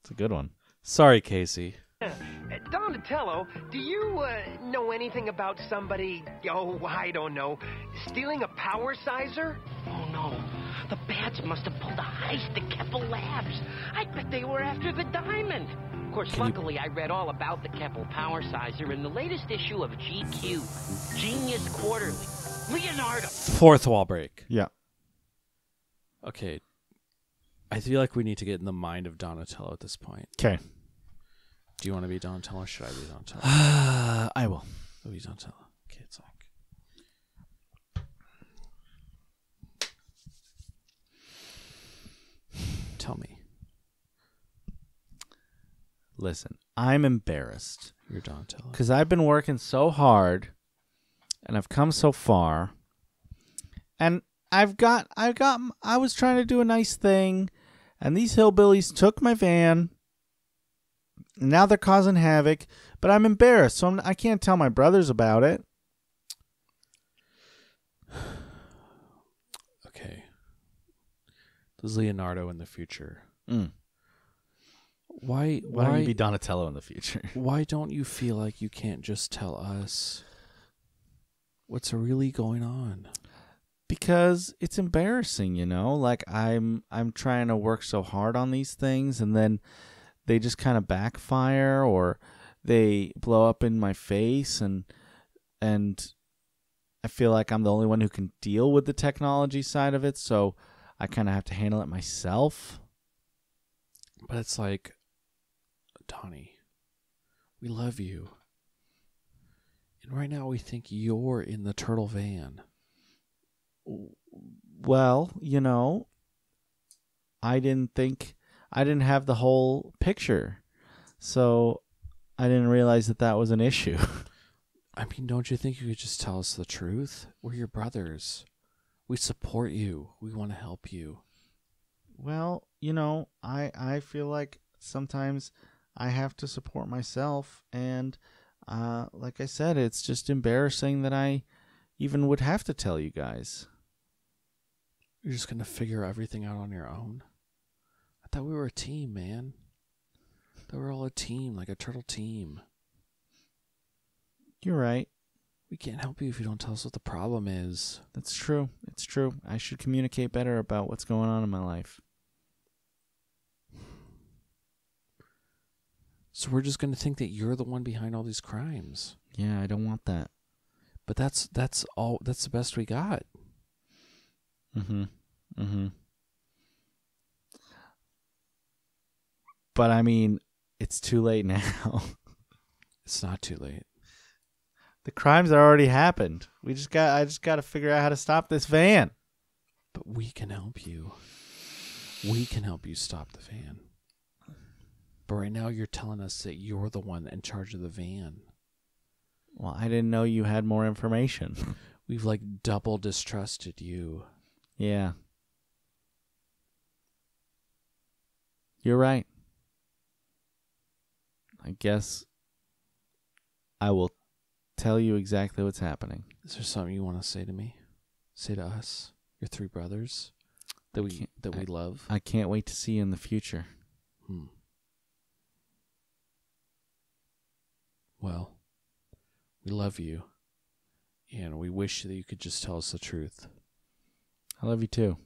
It's a good one. Sorry, Casey. Uh, Donatello, do you uh, know anything about somebody, oh, I don't know, stealing a power sizer? Oh no, the bats must have pulled a heist at Keppel Labs. I bet they were after the diamond. Of course, Can you- luckily, I read all about the Keppel Power Sizer in the latest issue of GQ, Genius Quarterly. Leonardo. Fourth wall break. Yeah. Okay. I feel like we need to get in the mind of Donatello at this point. Okay. Do you want to be Donatello or should I be Donatello? I will. I'll be Donatello. Okay, it's like. Tell me, Listen, I'm embarrassed you're Donatello. because I've been working so hard, and I've come so far, and I've got, I've got, I was trying to do a nice thing, and these hillbillies took my van. Now they're causing havoc, but I'm embarrassed, so I'm, I can't tell my brothers about it. Okay. Does Leonardo in the future? Mm. Why? Why, don't you be Donatello in the future? why don't you feel like you can't just tell us what's really going on? because it's embarrassing you know like i'm i'm trying to work so hard on these things and then they just kind of backfire or they blow up in my face and and i feel like i'm the only one who can deal with the technology side of it so i kind of have to handle it myself But it's like, Donnie, we love you. And right now we think you're in the turtle van. well you know i didn't think i didn't have the whole picture so i didn't realize that that was an issue I mean, don't you think you could just tell us the truth? We're your brothers. We support you. We want to help you. Well, you know, I I feel like sometimes I have to support myself and uh like I said, it's just embarrassing that I even would have to tell you guys. You're just going to figure everything out on your own? I thought we were a team, man. We were all a team, like a turtle team. You're right. We can't help you if you don't tell us what the problem is. That's true. It's true. I should communicate better about what's going on in my life. So we're just going to think that you're the one behind all these crimes. Yeah, I don't want that. But that's that's all that's the best we got. Mhm. Mhm. But I mean, it's too late now. It's not too late. the crimes are already happened. We just got I just got to figure out how to stop this van. But we can help you. We can help you stop the van. But right now you're telling us that you're the one in charge of the van. Well, I didn't know you had more information. We've like double distrusted you. yeah. You're right. I guess I will tell you exactly what's happening. Is there something you want to say to me? Say to us, your three brothers that we that we love. I can't wait to see you in the future. Hmm. Well, we love you, and we wish that you could just tell us the truth. I love you too.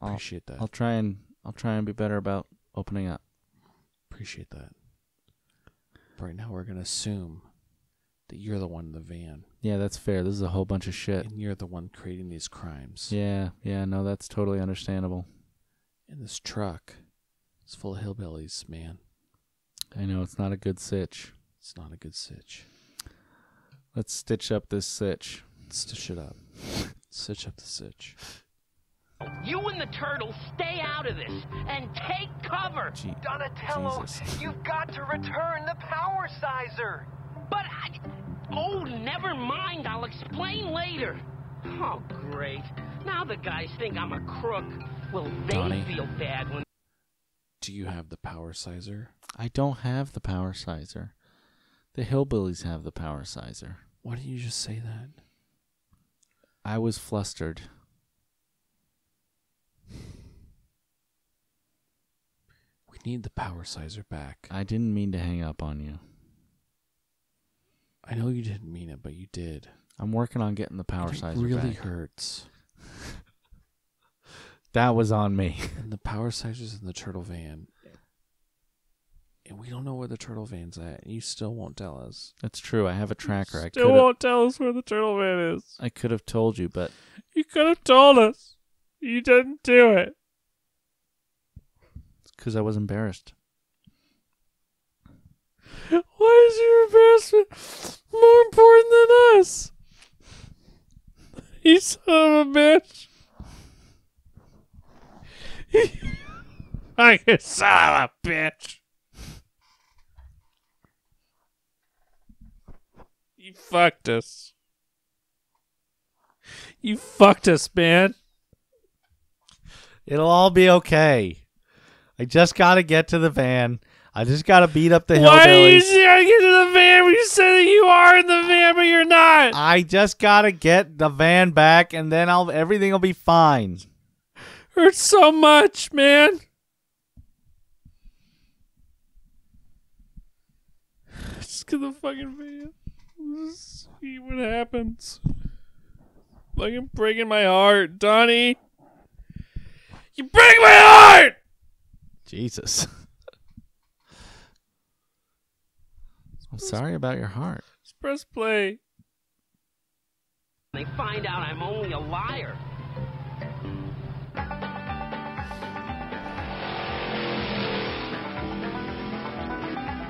I'll- Appreciate that. I'll try and I'll try and be better about opening up. Appreciate that. Right now, we're gonna assume that you're the one in the van, Yeah, that's fair. This is a whole bunch of shit. and you're the one creating these crimes. Yeah, yeah, no, that's totally understandable. And this truck is full of hillbillies, man. I know it's not a good sitch. It's not a good sitch. Let's stitch up this sitch. Stitch it up. Stitch up the sitch. You and the turtle stay out of this and take cover. Gee, Donatello, Jesus. you've got to return the power sizer. But I. Oh, never mind. I'll explain later. Oh, great. Now the guys think I'm a crook. Will they Donnie. feel bad when. Do you have the power sizer? I don't have the power sizer. The hillbillies have the power sizer. Why didn't you just say that? I was flustered. Need the power sizer back. I didn't mean to hang up on you. I know you didn't mean it, but you did. I'm working on getting the power it sizer really back. hurts. That was on me. And the power sizer's in the turtle van. And we don't know where the turtle van's at. And you still won't tell us. That's true. I have a tracker. I Still won't tell us where the turtle van is. I could have told you, but You could have told us. You didn't do it. Because I was embarrassed. Why is your embarrassment more important than us? You son of a bitch. I you son of a bitch. You fucked us. You fucked us, man. It'll all be okay. I just got to get to the van. I just got to beat up the hillbillies. Why do you hillbillies. gotta get to the van when you said that you are in the van, but you're not? I just got to get the van back, and then I'll everything will be fine. Hurts so much, man. Just get the fucking van. Let's see what happens. Fucking breaking my heart, Donnie. You break my heart! Jesus. I'm sorry about your heart. Just press play. They find out I'm only a liar.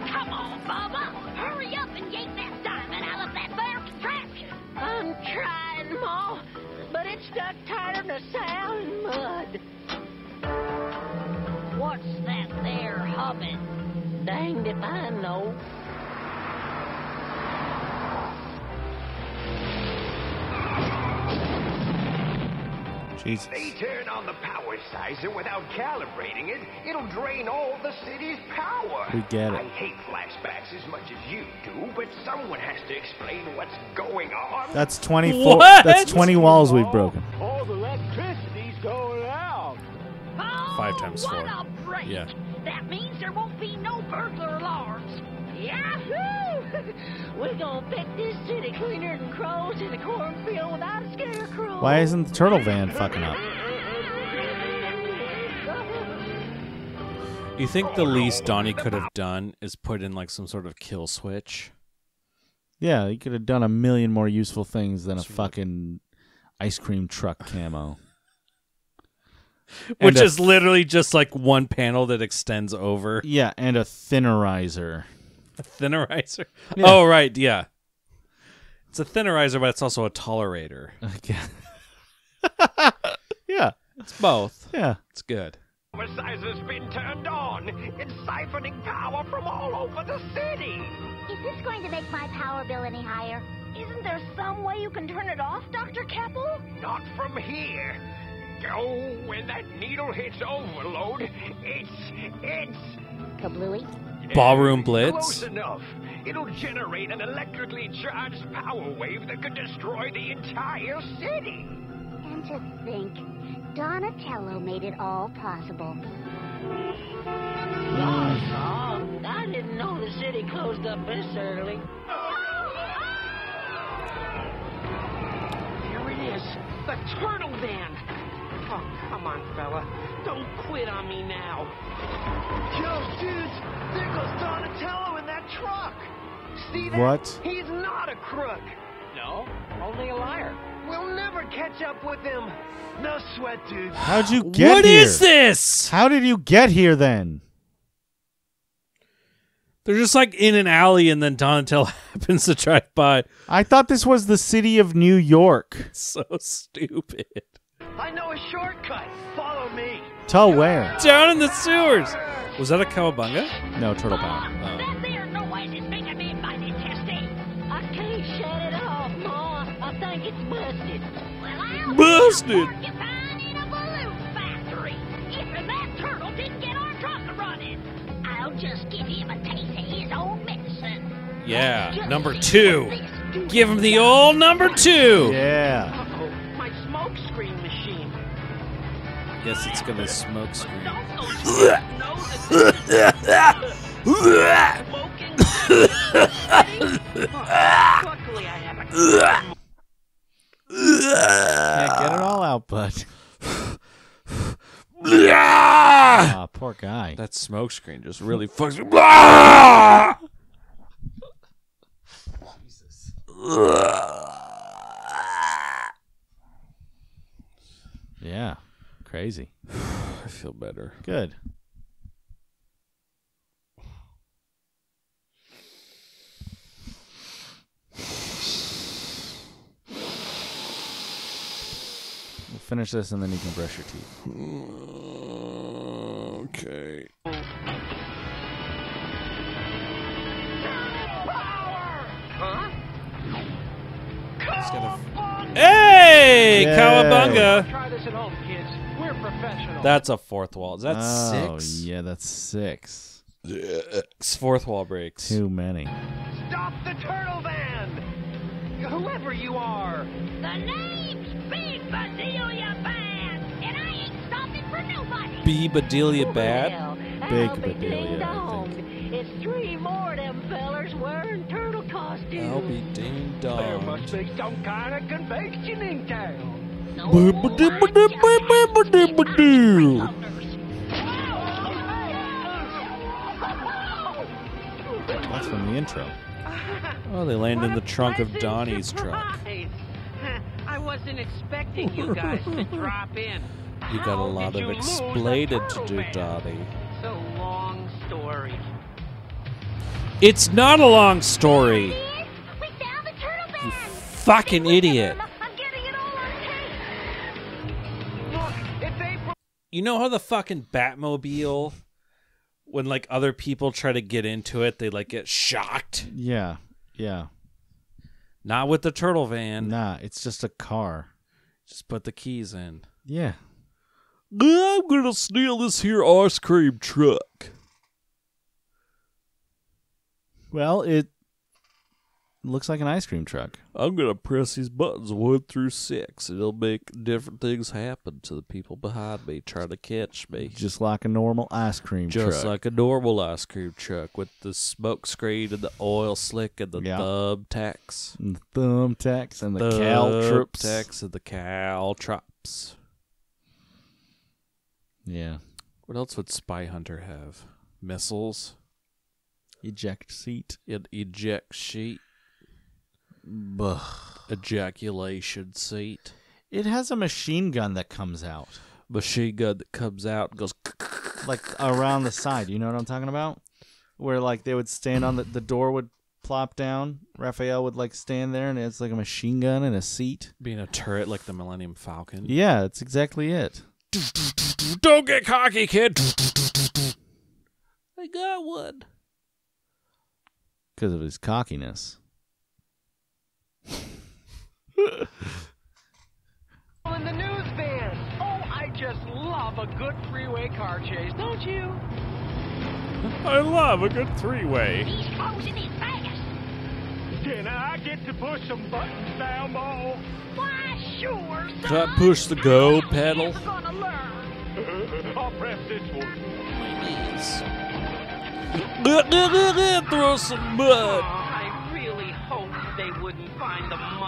Come on, Bubba. Hurry up and yank that diamond out of that there contraption. I'm trying, Ma, but it's stuck tighter than a sow in mud. What's that there humming? Danged if I know. Jesus. They turn on the power sizer without calibrating it. It'll drain all the city's power. We get it. I hate flashbacks as much as you do, but someone has to explain what's going on. That's 24. What? That's 20 walls we've broken. All the electricity's going out. Oh, Five times what four. a break. Yeah. That means there won't be no burglar alarms. Yahoo! We're gonna pick this city cleaner than crows in a cornfield without a scarecrow. Why isn't the turtle van fucking up? You think the least Donnie could have done is put in like some sort of kill switch? Yeah, he could have done a million more useful things than a fucking ice cream truck camo. Which a- is literally just like one panel that extends over Yeah, and a thinnerizer. a thinnerizer. Yeah. Oh, right. Yeah. It's a thinnerizer, but it's also a tolerator. Okay. yeah, It's both. yeah. It's good. power sizer's been turned on. It's siphoning power from all over the city. Is this going to make my power bill any higher? Isn't there some way you can turn it off, Dr. Keppel? Not from here. Oh, when that needle hits overload, it's it's Kablooey? Ballroom Close Blitz. enough. It'll generate an electrically charged power wave that could destroy the entire city. And to think, Donatello made it all possible. Gosh, Ma, I didn't know the city closed up this early. Here it is. The turtle van. Oh, come on, fella. Don't quit on me now. Yo, dudes, there goes Donatello in that truck. See that? What? He's not a crook. No, only a liar. We'll never catch up with him. No sweat, dudes. How'd you get What here? is this? How did you get here then? They're just like in an alley, and then Donatello happens to drive by. I thought this was the city of New York. So stupid. I know a shortcut. Follow me. To where? Down in the sewers. Was that a cowabunga? No, turtle bound. Oh. That there noise is making me mighty testy. I can't shut it off, Ma. I think it's busted. Well, I'll Busted. be a porcupine in a balloon factory. If that turtle didn't get our truck running, I'll just give him a taste of his own medicine. Yeah, number two. what this do Give him the the old number two. Yeah. Guess it's gonna smoke screen. Don't those kids know that this is smoking Luckily, I have a Can't get it all out, but Ah! poor guy. That smoke screen just really fucks me. Ah! Yeah, Crazy. I feel better. Good. We'll finish this and then you can brush your teeth. Okay. Hey, Yeah. Cowabunga! Try this at home kids. We're professional. That's a fourth wall. Is that oh, six? yeah, that's six. Six fourth wall breaks. Too many. Stop the turtle van! Whoever you are! The name's Big Bedelia Badd, and I ain't stopping for nobody. B Bedelia Badd. Big Bedelia, ding It's three more of them fellers wearing turtle costumes. I'll be ding There must be some kind of convention in town. No, I just had to That's from the intro. Oh, they land in the trunk of Donnie's truck. I wasn't expecting you guys to drop in. You got a lot of you explaining to do? Donnie. So long story. It's not a long story. We found the turtle band. Fucking idiot. You know how the fucking Batmobile, when like other people try to get into it, they like get shocked? Yeah, yeah. Not with the turtle van. Nah, it's just a car. Just put the keys in. Yeah. I'm gonna steal this here ice cream truck. Well, it looks like an ice cream truck. I'm gonna press these buttons one through six. and It'll make different things happen to the people behind me trying to catch me. Just like a normal ice cream Just truck. Just like a normal ice cream truck with the smoke screen and the oil slick and the Yeah. thumbtacks. And the thumbtacks and the caltrops. Thumbtacks and the caltrops. Yeah. What else would Spy Hunter have? Missiles? Eject seat. An eject sheet? Buh. Ejaculation seat? It has a machine gun that comes out. Machine gun that comes out and goes. Like around the side. You know what I'm talking about? Where like they would stand on the the door would plop down. Raphael would like stand there and it's like a machine gun and a seat. Being a turret like the Millennium Falcon. Yeah, it's exactly it. Don't get cocky, kid. I got one. Because of his cockiness. In the news van. Oh, I just love a good freeway car chase, don't you? I love a good three way. He's closing in fast. Can I get to push some buttons down, Ball? Why, sure, son. Can I push the go pedal? Never gonna learn. I'll press this one. Throw some mud.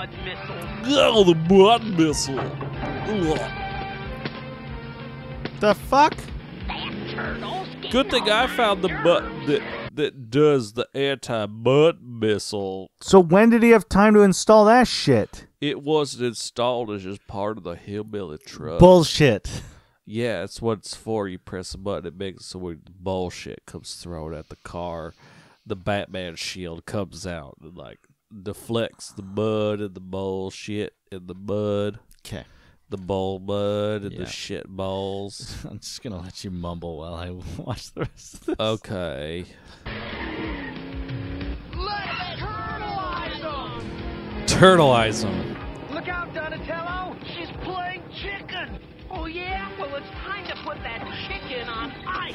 Find missile. Oh, the mud missile. Ugh. The fuck? That turtle's getting Good thing I found the butt that that does the anti-butt missile. So when did he have time to install that shit? It wasn't installed as just part of the hillbilly truck. Bullshit. Yeah, that's what it's for. You press a button, it makes it so when bullshit comes thrown at the car, the Batman shield comes out and like deflects the mud and the bullshit and the mud, Okay. the bowl mud and Yeah. the shit balls. I'm just gonna let you mumble while I watch the rest of this. Okay. Let's turtleize them! Turtleize them. Look out, Donatello! She's playing chicken! Oh, yeah? Well, it's time to put that chicken on ice.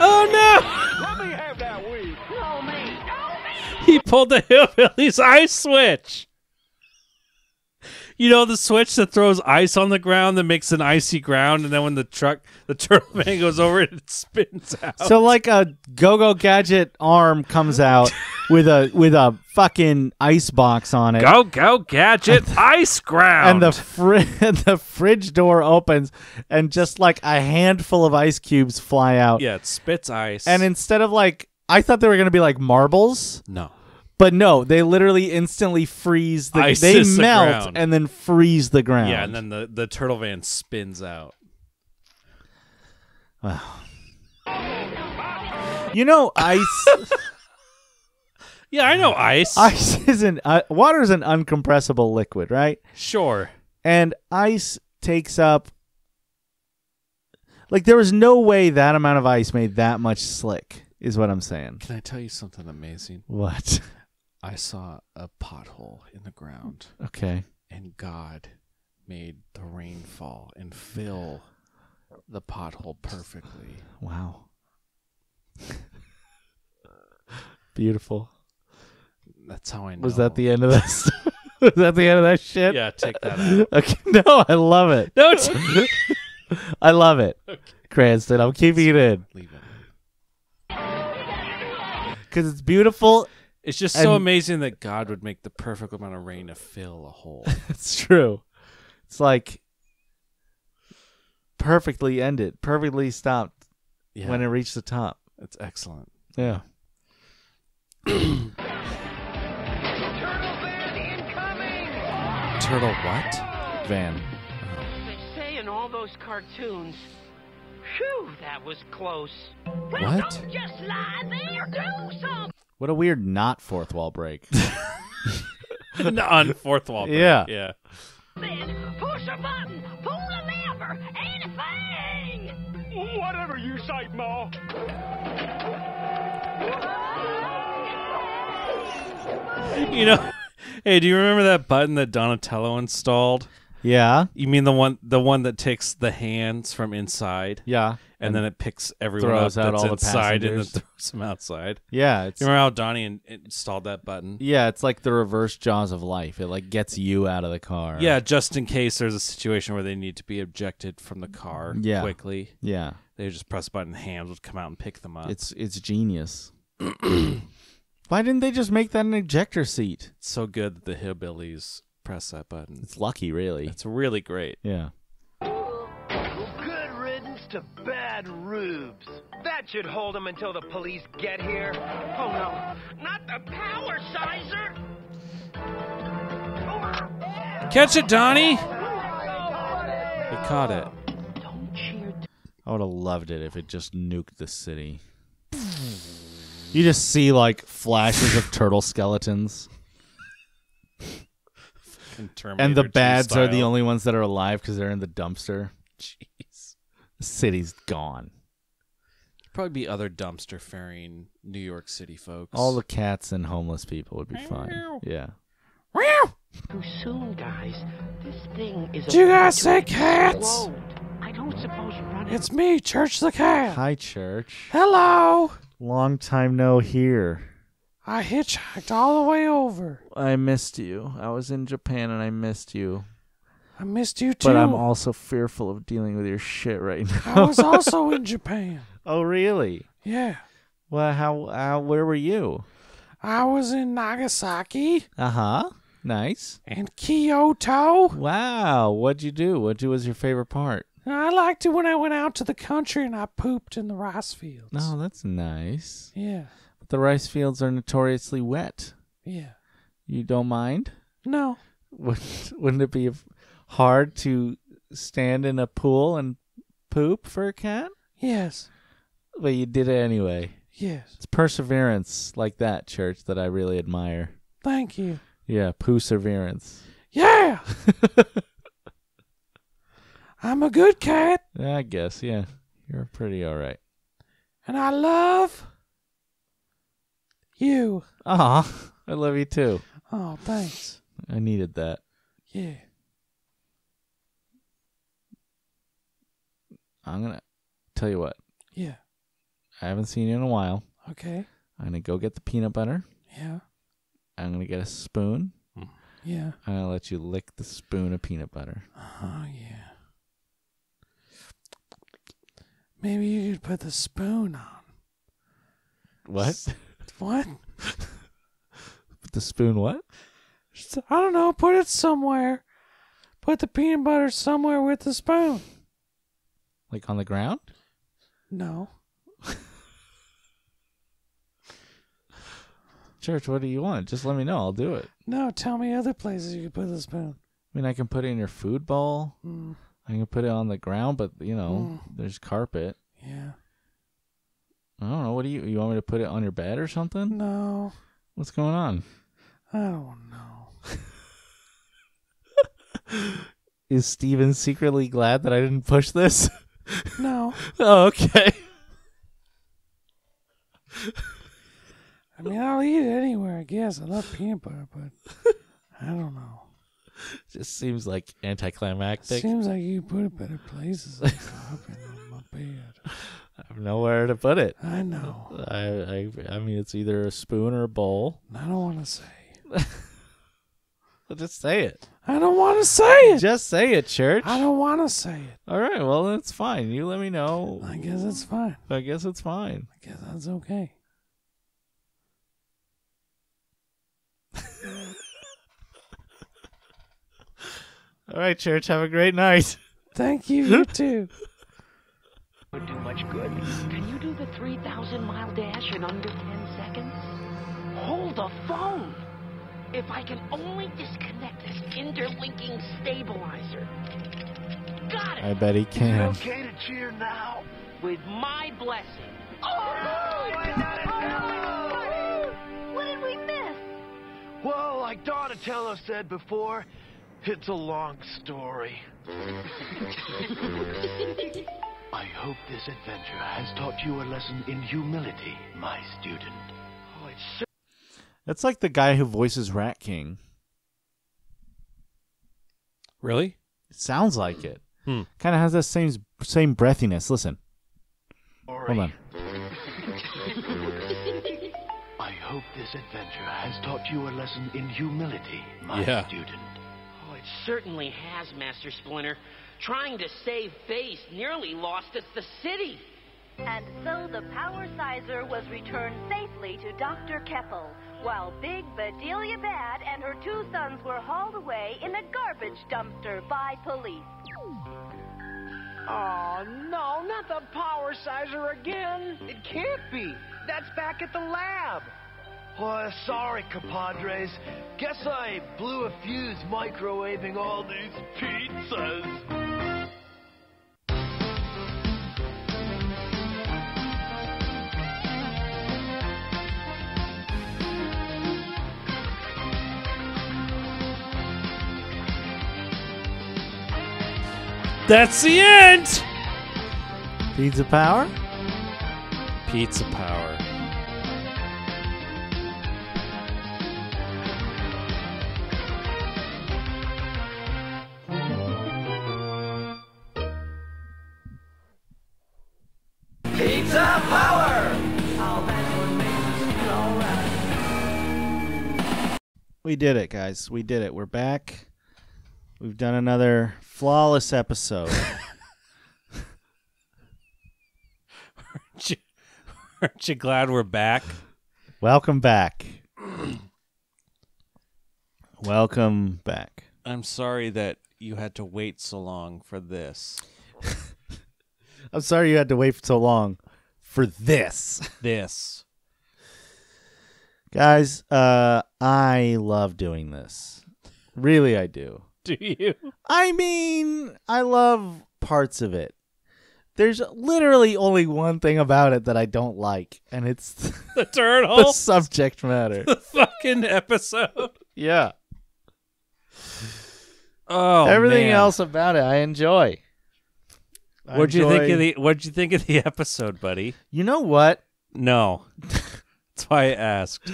Oh no! Let me have that weed! He pulled the hillbilly's ice switch. You know the switch that throws ice on the ground that makes an icy ground, and then when the truck, the turtle man goes over it, it spins out. So like a go-go gadget arm comes out with a with a fucking ice box on it. Go go gadget ice ground. and the fri- the fridge door opens and just like a handful of ice cubes fly out. yeah, it spits ice. And instead of like I thought they were going to be like marbles, no, but no, they literally instantly freeze the Ice they is the melt ground. and then freeze the ground. yeah, and then the the turtle van spins out. Wow. you know ice Yeah, I know ice. ice is an uh, water is an uncompressible liquid, right? Sure. And ice takes up like there was no way that amount of ice made that much slick, is what I'm saying. Can I tell you something amazing? What? I saw a pothole in the ground, Okay. and God made the rain fall and fill the pothole perfectly. Wow. Beautiful. That's how I know. Was that the end of this? Was that the end of that shit? Yeah, take that out. Okay. No, I love it. No, I love it. Cranston, I'm keeping it in. Leave it. Because it's beautiful. It's just so And- amazing that God would make the perfect amount of rain to fill a hole. It's true. It's like perfectly ended, perfectly stopped Yeah, when it reached the top. it's excellent. Yeah. Turtle van incoming! Turtle what? Van. They say in all those cartoons. Phew, that was close. Well, What? don't just lie there. Do something. What a weird not fourth wall break. on fourth wall. break. Yeah. yeah. Push a button. Pull a lever. Anything. Whatever you say, Ma. You know, hey, do you remember that button that Donatello installed? Yeah. You mean the one, the one that takes the hands from inside, Yeah. and, then it picks everyone throws up out that's all the inside and then throws them outside. Yeah. It's You remember how Donnie in, installed that button? yeah, it's like the reverse jaws of life. It like gets you out of the car. Yeah, just in case there's a situation where they need to be ejected from the car Yeah. quickly. Yeah. They just press a button, and hands would come out and pick them up. It's it's genius. Why didn't they just make that an ejector seat? It's so good that the hillbillies press that button. It's lucky, really. It's really great. Yeah. Good riddance to bad rubes. That should hold him until the police get here. Oh no, not the power sizer! Oh, Catch it, Donnie! Oh, we caught it. I would have loved it if it just nuked the city. You just see like flashes of turtle skeletons, In and Terminator the 2 Badds are the only ones that are alive because they're in the dumpster. Jeez. The city's gone. Probably be other dumpster faring New York City folks. All the cats and homeless people would be fine. Meow. Yeah. Too soon, guys. This thing is. Did you guys say cats? I don't suppose running. It's me, Church the Cat. Hi, church. Hello. Long time no here. I hitchhiked all the way over. I missed you. I was in Japan and I missed you. I missed you too. But I'm also fearful of dealing with your shit right now. I was also in Japan. oh, really? Yeah. Well, how, how, where were you? I was in Nagasaki Uh huh. Nice. and Kyoto. Wow. What'd you do? What was your favorite part? I liked it when I went out to the country and I pooped in the rice fields. Oh, that's nice. Yeah. The rice fields are notoriously wet. Yeah. You don't mind? No. Wouldn't, wouldn't it be hard to stand in a pool and poop for a cat? Yes. But you did it anyway. Yes. It's perseverance like that, church, that I really admire. Thank you. Yeah, perseverance. Yeah. I'm a good cat I guess, yeah. You're pretty all right. and I love you. Aw, I love you too. Oh, thanks. I needed that. Yeah. I'm gonna tell you what. Yeah. I haven't seen you in a while. Okay. I'm gonna go get the peanut butter. Yeah. I'm gonna get a spoon. Mm. Yeah. I'm gonna let you lick the spoon of peanut butter. Oh, yeah. Maybe you could put the spoon on. What? What? the spoon? What? I don't know. Put it somewhere. Put the peanut butter somewhere with the spoon. Like on the ground? No. Church, what do you want? Just let me know. I'll do it. No, tell me other places you could put the spoon. I mean, I can put it in your food bowl. Mm, I can put it on the ground, but you know, there's carpet. yeah. I don't know. What do you? You want me to put it on your bed or something? No. What's going on? I don't know. is Steven secretly glad that I didn't push this? No. oh, okay. I mean, I'll eat it anywhere, I guess. I love peanut butter, but I don't know. Just seems like anticlimactic. Seems like you put it better places than flopping on my bed. I have nowhere to put it. I know. I, I I mean, it's either a spoon or a bowl. I don't want to say. Just say it. I don't want to say it. Just say it, church. I don't want to say it. All right. Well, that's fine. You let me know. I guess it's fine. I guess it's fine. I guess that's okay. All right, church. Have a great night. Thank you. You too. Would do much good. Can you do the 3,000 mile dash in under 10 seconds? Hold the phone! If I can only disconnect this interlinking stabilizer. Got it! I bet he You can. okay to cheer now? With my blessing. Oh, oh, oh, what did we miss? Well, like Donatello said before, it's a long story. I hope this adventure has taught you a lesson in humility, my student. Oh, it's That's like the guy who voices Rat King. Really? It sounds like it. Hmm. Kind of has that same same breathiness. Listen. Hold on. I hope this adventure has taught you a lesson in humility, my Yeah. student. Oh, it certainly has, Master Splinter. Trying to save face nearly lost us the city. And so the Power Sizer was returned safely to Dr. Keppel, while Big Bedelia Badd and her two sons were hauled away in a garbage dumpster by police. Oh, no, not the power sizer again. It can't be. That's back at the lab. Oh, sorry, compadres. Guess I blew a fuse microwaving all these pizzas. That's the end. Pizza Power? Pizza power. Pizza power! We did it, guys. We did it. We're back. We've done another flawless episode. Aren't you, aren't you glad we're back? Welcome back. Welcome back. I'm sorry that you had to wait so long for this. I'm sorry you had to wait so long for this. This. Guys, uh I love doing this. Really I do. Do you? I mean, I love parts of it. There's literally only one thing about it that I don't like, and it's The turtle? the subject matter. the fucking episode. yeah. Oh, Everything man. else about it I enjoy. I What'd you think of the What'd you think of the episode, buddy? You know what? No, that's why I asked.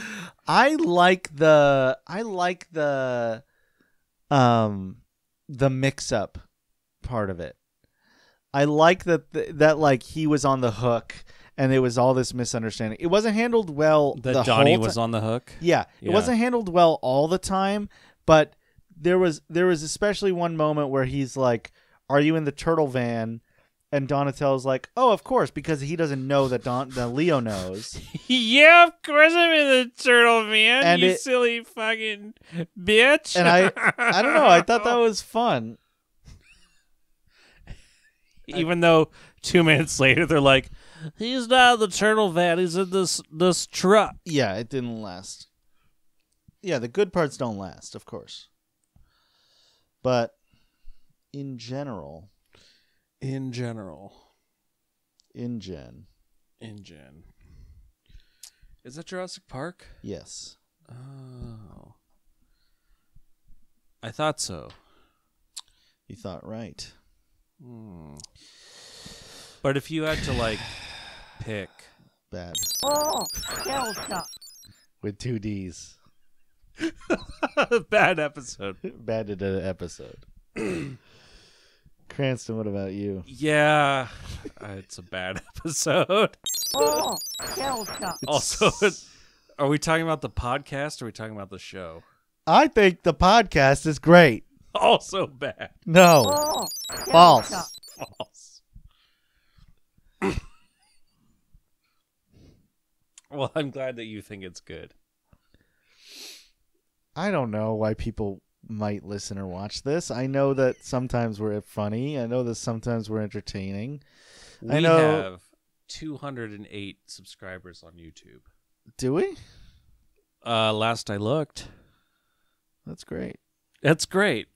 I like the I like the um the mix up part of it. I like that that like he was on the hook and it was all this misunderstanding. It wasn't handled well That the Johnny was on the hook. Yeah, it wasn't handled well all the time, but there was there was especially one moment where he's like, "Are you in the turtle van?" And Donatello's like, "Oh, of course," because he doesn't know that Don that Leo knows. yeah, of course I'm in the turtle man. And you it- silly fucking bitch. And I I don't know, I thought that was fun. even though two minutes later they're like, he's not in the turtle van. He's in this this truck. Yeah, it didn't last. Yeah, the good parts don't last, of course. But in general, In general, in gen, in gen, is that Jurassic Park? yes. Oh, I thought so. You thought right. Hmm. But if you had to like pick, Bad. Oh, shell shock. With two D's. bad episode. Bad episode. Cranston, what about you? Yeah, uh, it's a bad episode. Oh. Also, are we talking about the podcast or are we talking about the show? I think the podcast is great. Also bad. No. Oh, False. False. well, I'm glad that you think it's good. I don't know why people might listen or watch this. I know that sometimes we're funny. I know that sometimes we're entertaining. We I know. We have 208 subscribers on YouTube. Do we? Uh, last I looked. That's great. That's great.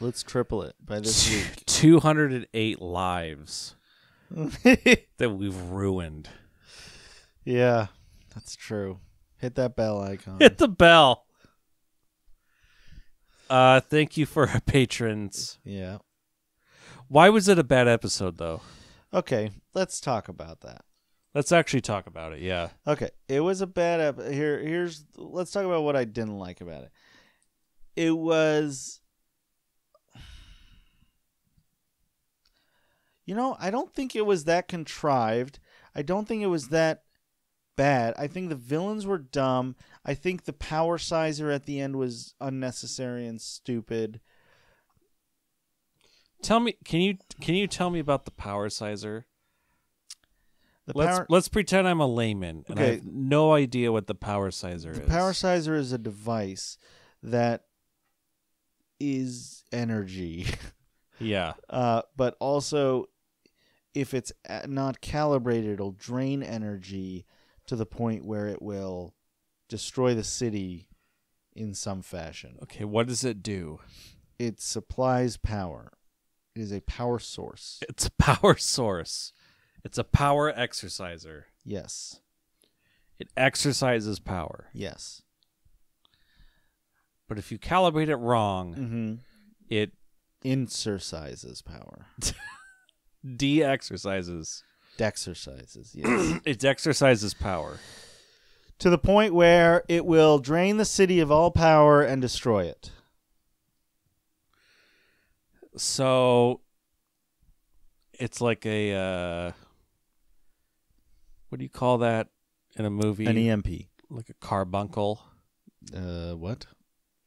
Let's triple it by this week. 208 lives that we've ruined. yeah, that's true. Hit that bell icon. Hit the bell. Uh, thank you for our patrons. yeah. Why was it a bad episode, though? Okay, let's talk about that. Let's actually talk about it. Yeah. Okay, it was a bad ep- here. Here's let's talk about what I didn't like about it. It was, you know, I don't think it was that contrived. I don't think it was that bad. I think the villains were dumb. I think the power sizer at the end was unnecessary and stupid. Tell me, can you can you tell me about the power sizer? The let's power, let's pretend I'm a layman and I have no idea what the power sizer the is. The power sizer is a device that is energy. Yeah. uh, but also if it's not calibrated, it'll drain energy to the point where it will destroy the city in some fashion. Okay. What does it do? It supplies power. It is a power source. It's a power source. It's a power exerciser. Yes. It exercises power. Yes. But if you calibrate it wrong, Mm-hmm. it Insercises power. de-exercises. Dexercises. Yes. it exercises power. to the point where it will drain the city of all power and destroy it. So it's like a uh what do you call that in a movie? An EMP. like a carbuncle, Uh, what?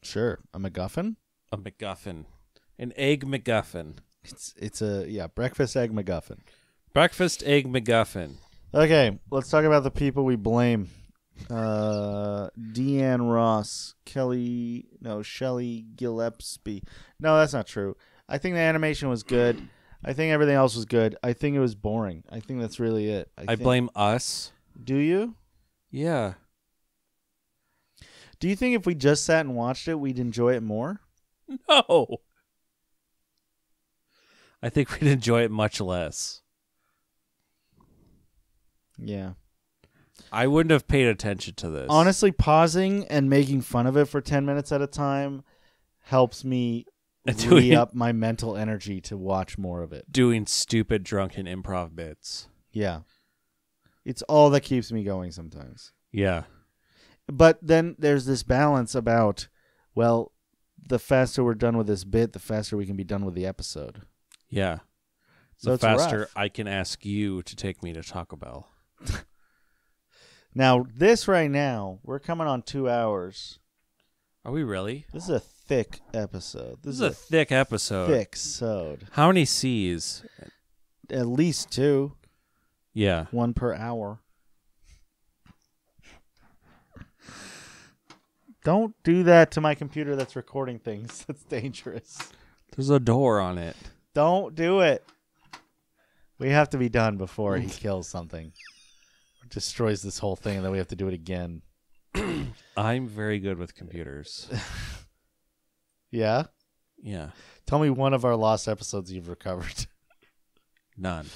Sure, a MacGuffin. a MacGuffin, an egg MacGuffin, It's it's a yeah breakfast egg MacGuffin. Breakfast egg MacGuffin. Okay, let's talk about the people we blame. Uh, Deanne Ross, Kelly, no, Shelley Gillespie. No, that's not true. I think the animation was good. I think everything else was good. I think it was boring. I think that's really it. I think- blame us. Do you? Yeah. Do you think if we just sat and watched it, we'd enjoy it more? No. I think we'd enjoy it much less. Yeah. I wouldn't have paid attention to this. Honestly, pausing and making fun of it for 10 minutes at a time helps me re up my mental energy to watch more of it. doing stupid drunken improv bits. Yeah. It's all that keeps me going sometimes. Yeah. But then there's this balance about, well, the faster we're done with this bit, the faster we can be done with the episode. Yeah. So the faster rough. I can ask you to take me to Taco Bell. Now, this right now, we're coming on two hours. Are we really? This is a thick episode. This is a thick episode. thick sode. How many C's? At least two, Yeah. one per hour. Don't do that to my computer that's recording things. That's dangerous. There's a door on it. Don't do it. We have to be done before he kills something. Destroys this whole thing and then we have to do it again. I'm very good with computers. Yeah? Yeah. Tell me one of our lost episodes you've recovered. None.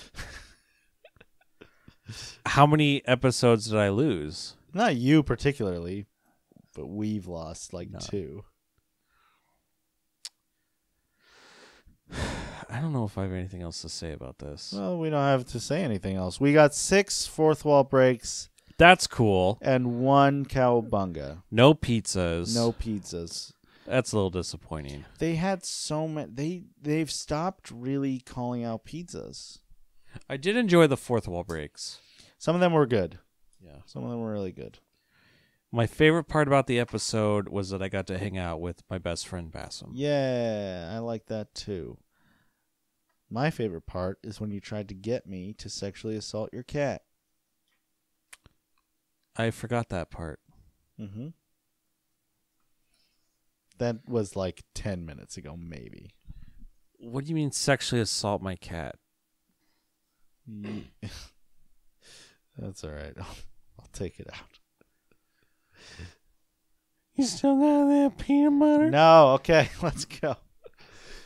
How many episodes did I lose? Not you particularly, but we've lost like No. two. I don't know if I have anything else to say about this. Well, we don't have to say anything else. We got six fourth wall breaks That's cool. and one cowabunga. No pizzas. No pizzas. That's a little disappointing. They had so many. They they've stopped really calling out pizzas. I did enjoy the fourth wall breaks. Some of them were good. Yeah. Some of them were really good. My favorite part about the episode was that I got to hang out with my best friend Basem. Yeah, I like that too. My favorite part is when you tried to get me to sexually assault your cat. I forgot that part. Mm-hmm. That was like ten minutes ago, maybe. What do you mean sexually assault my cat? That's all right. I'll, I'll take it out. You still got that peanut butter? No, okay, let's go.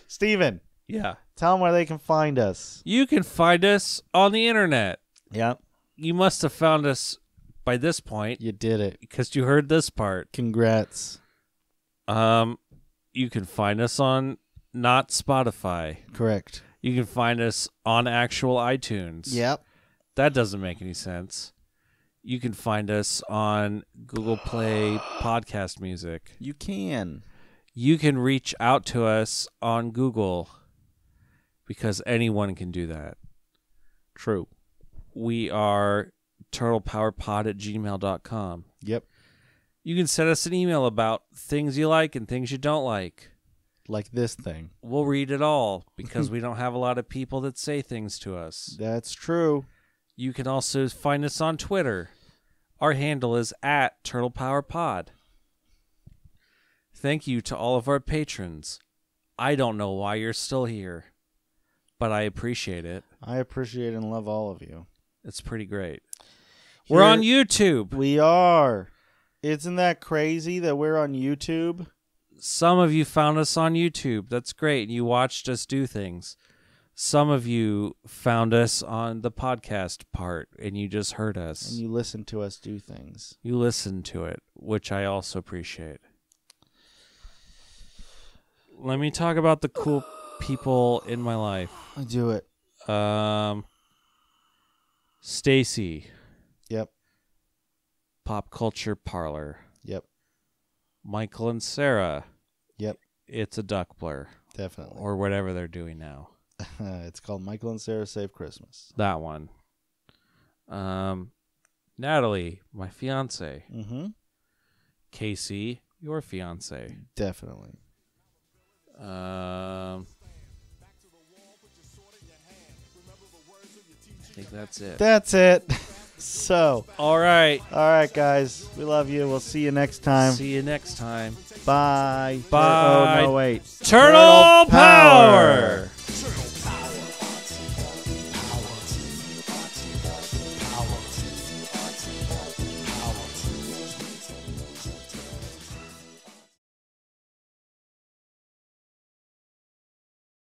Steven, Yeah. Tell them where they can find us. You can find us on the internet. Yep, You must have found us by this point you did it. because you heard this part. Congrats. Um, you can find us on not Spotify. Correct. You can find us on actual iTunes. Yep. That doesn't make any sense. You can find us on Google Play Podcast Music. You can. You can reach out to us on Google because anyone can do that. True. We are turtlepowerpod at gmail.com. Yep. You can send us an email about things you like and things you don't like. Like this thing. We'll read it all because we don't have a lot of people that say things to us. That's true. You can also find us on Twitter. Our handle is at TurtlePowerPod. Thank you to all of our patrons. I don't know why you're still here, but I appreciate it. I appreciate and love all of you. It's pretty great. We're on YouTube. We are. Isn't that crazy that we're on YouTube? Some of you found us on YouTube. That's great. You watched us do things. Some of you found us on the podcast part and you just heard us. And you listen to us do things. You listened to it, which I also appreciate. Let me talk about the cool people in my life. I do it. Um, Stacy, Yep. Pop Culture Parlor. Yep. Michael and Sarah. Yep. It's a duck blur Definitely. or whatever they're doing now. it's called Michael and Sarah Save Christmas. That one. Um, Natalie, my fiance. Mm-hmm. Casey, your fiance. Definitely. Um, think that's it. That's it. so, All right. all right, guys. We love you. We'll see you next time. See you next time. Bye. Bye. Oh, no, wait. Turtle, Turtle power. power.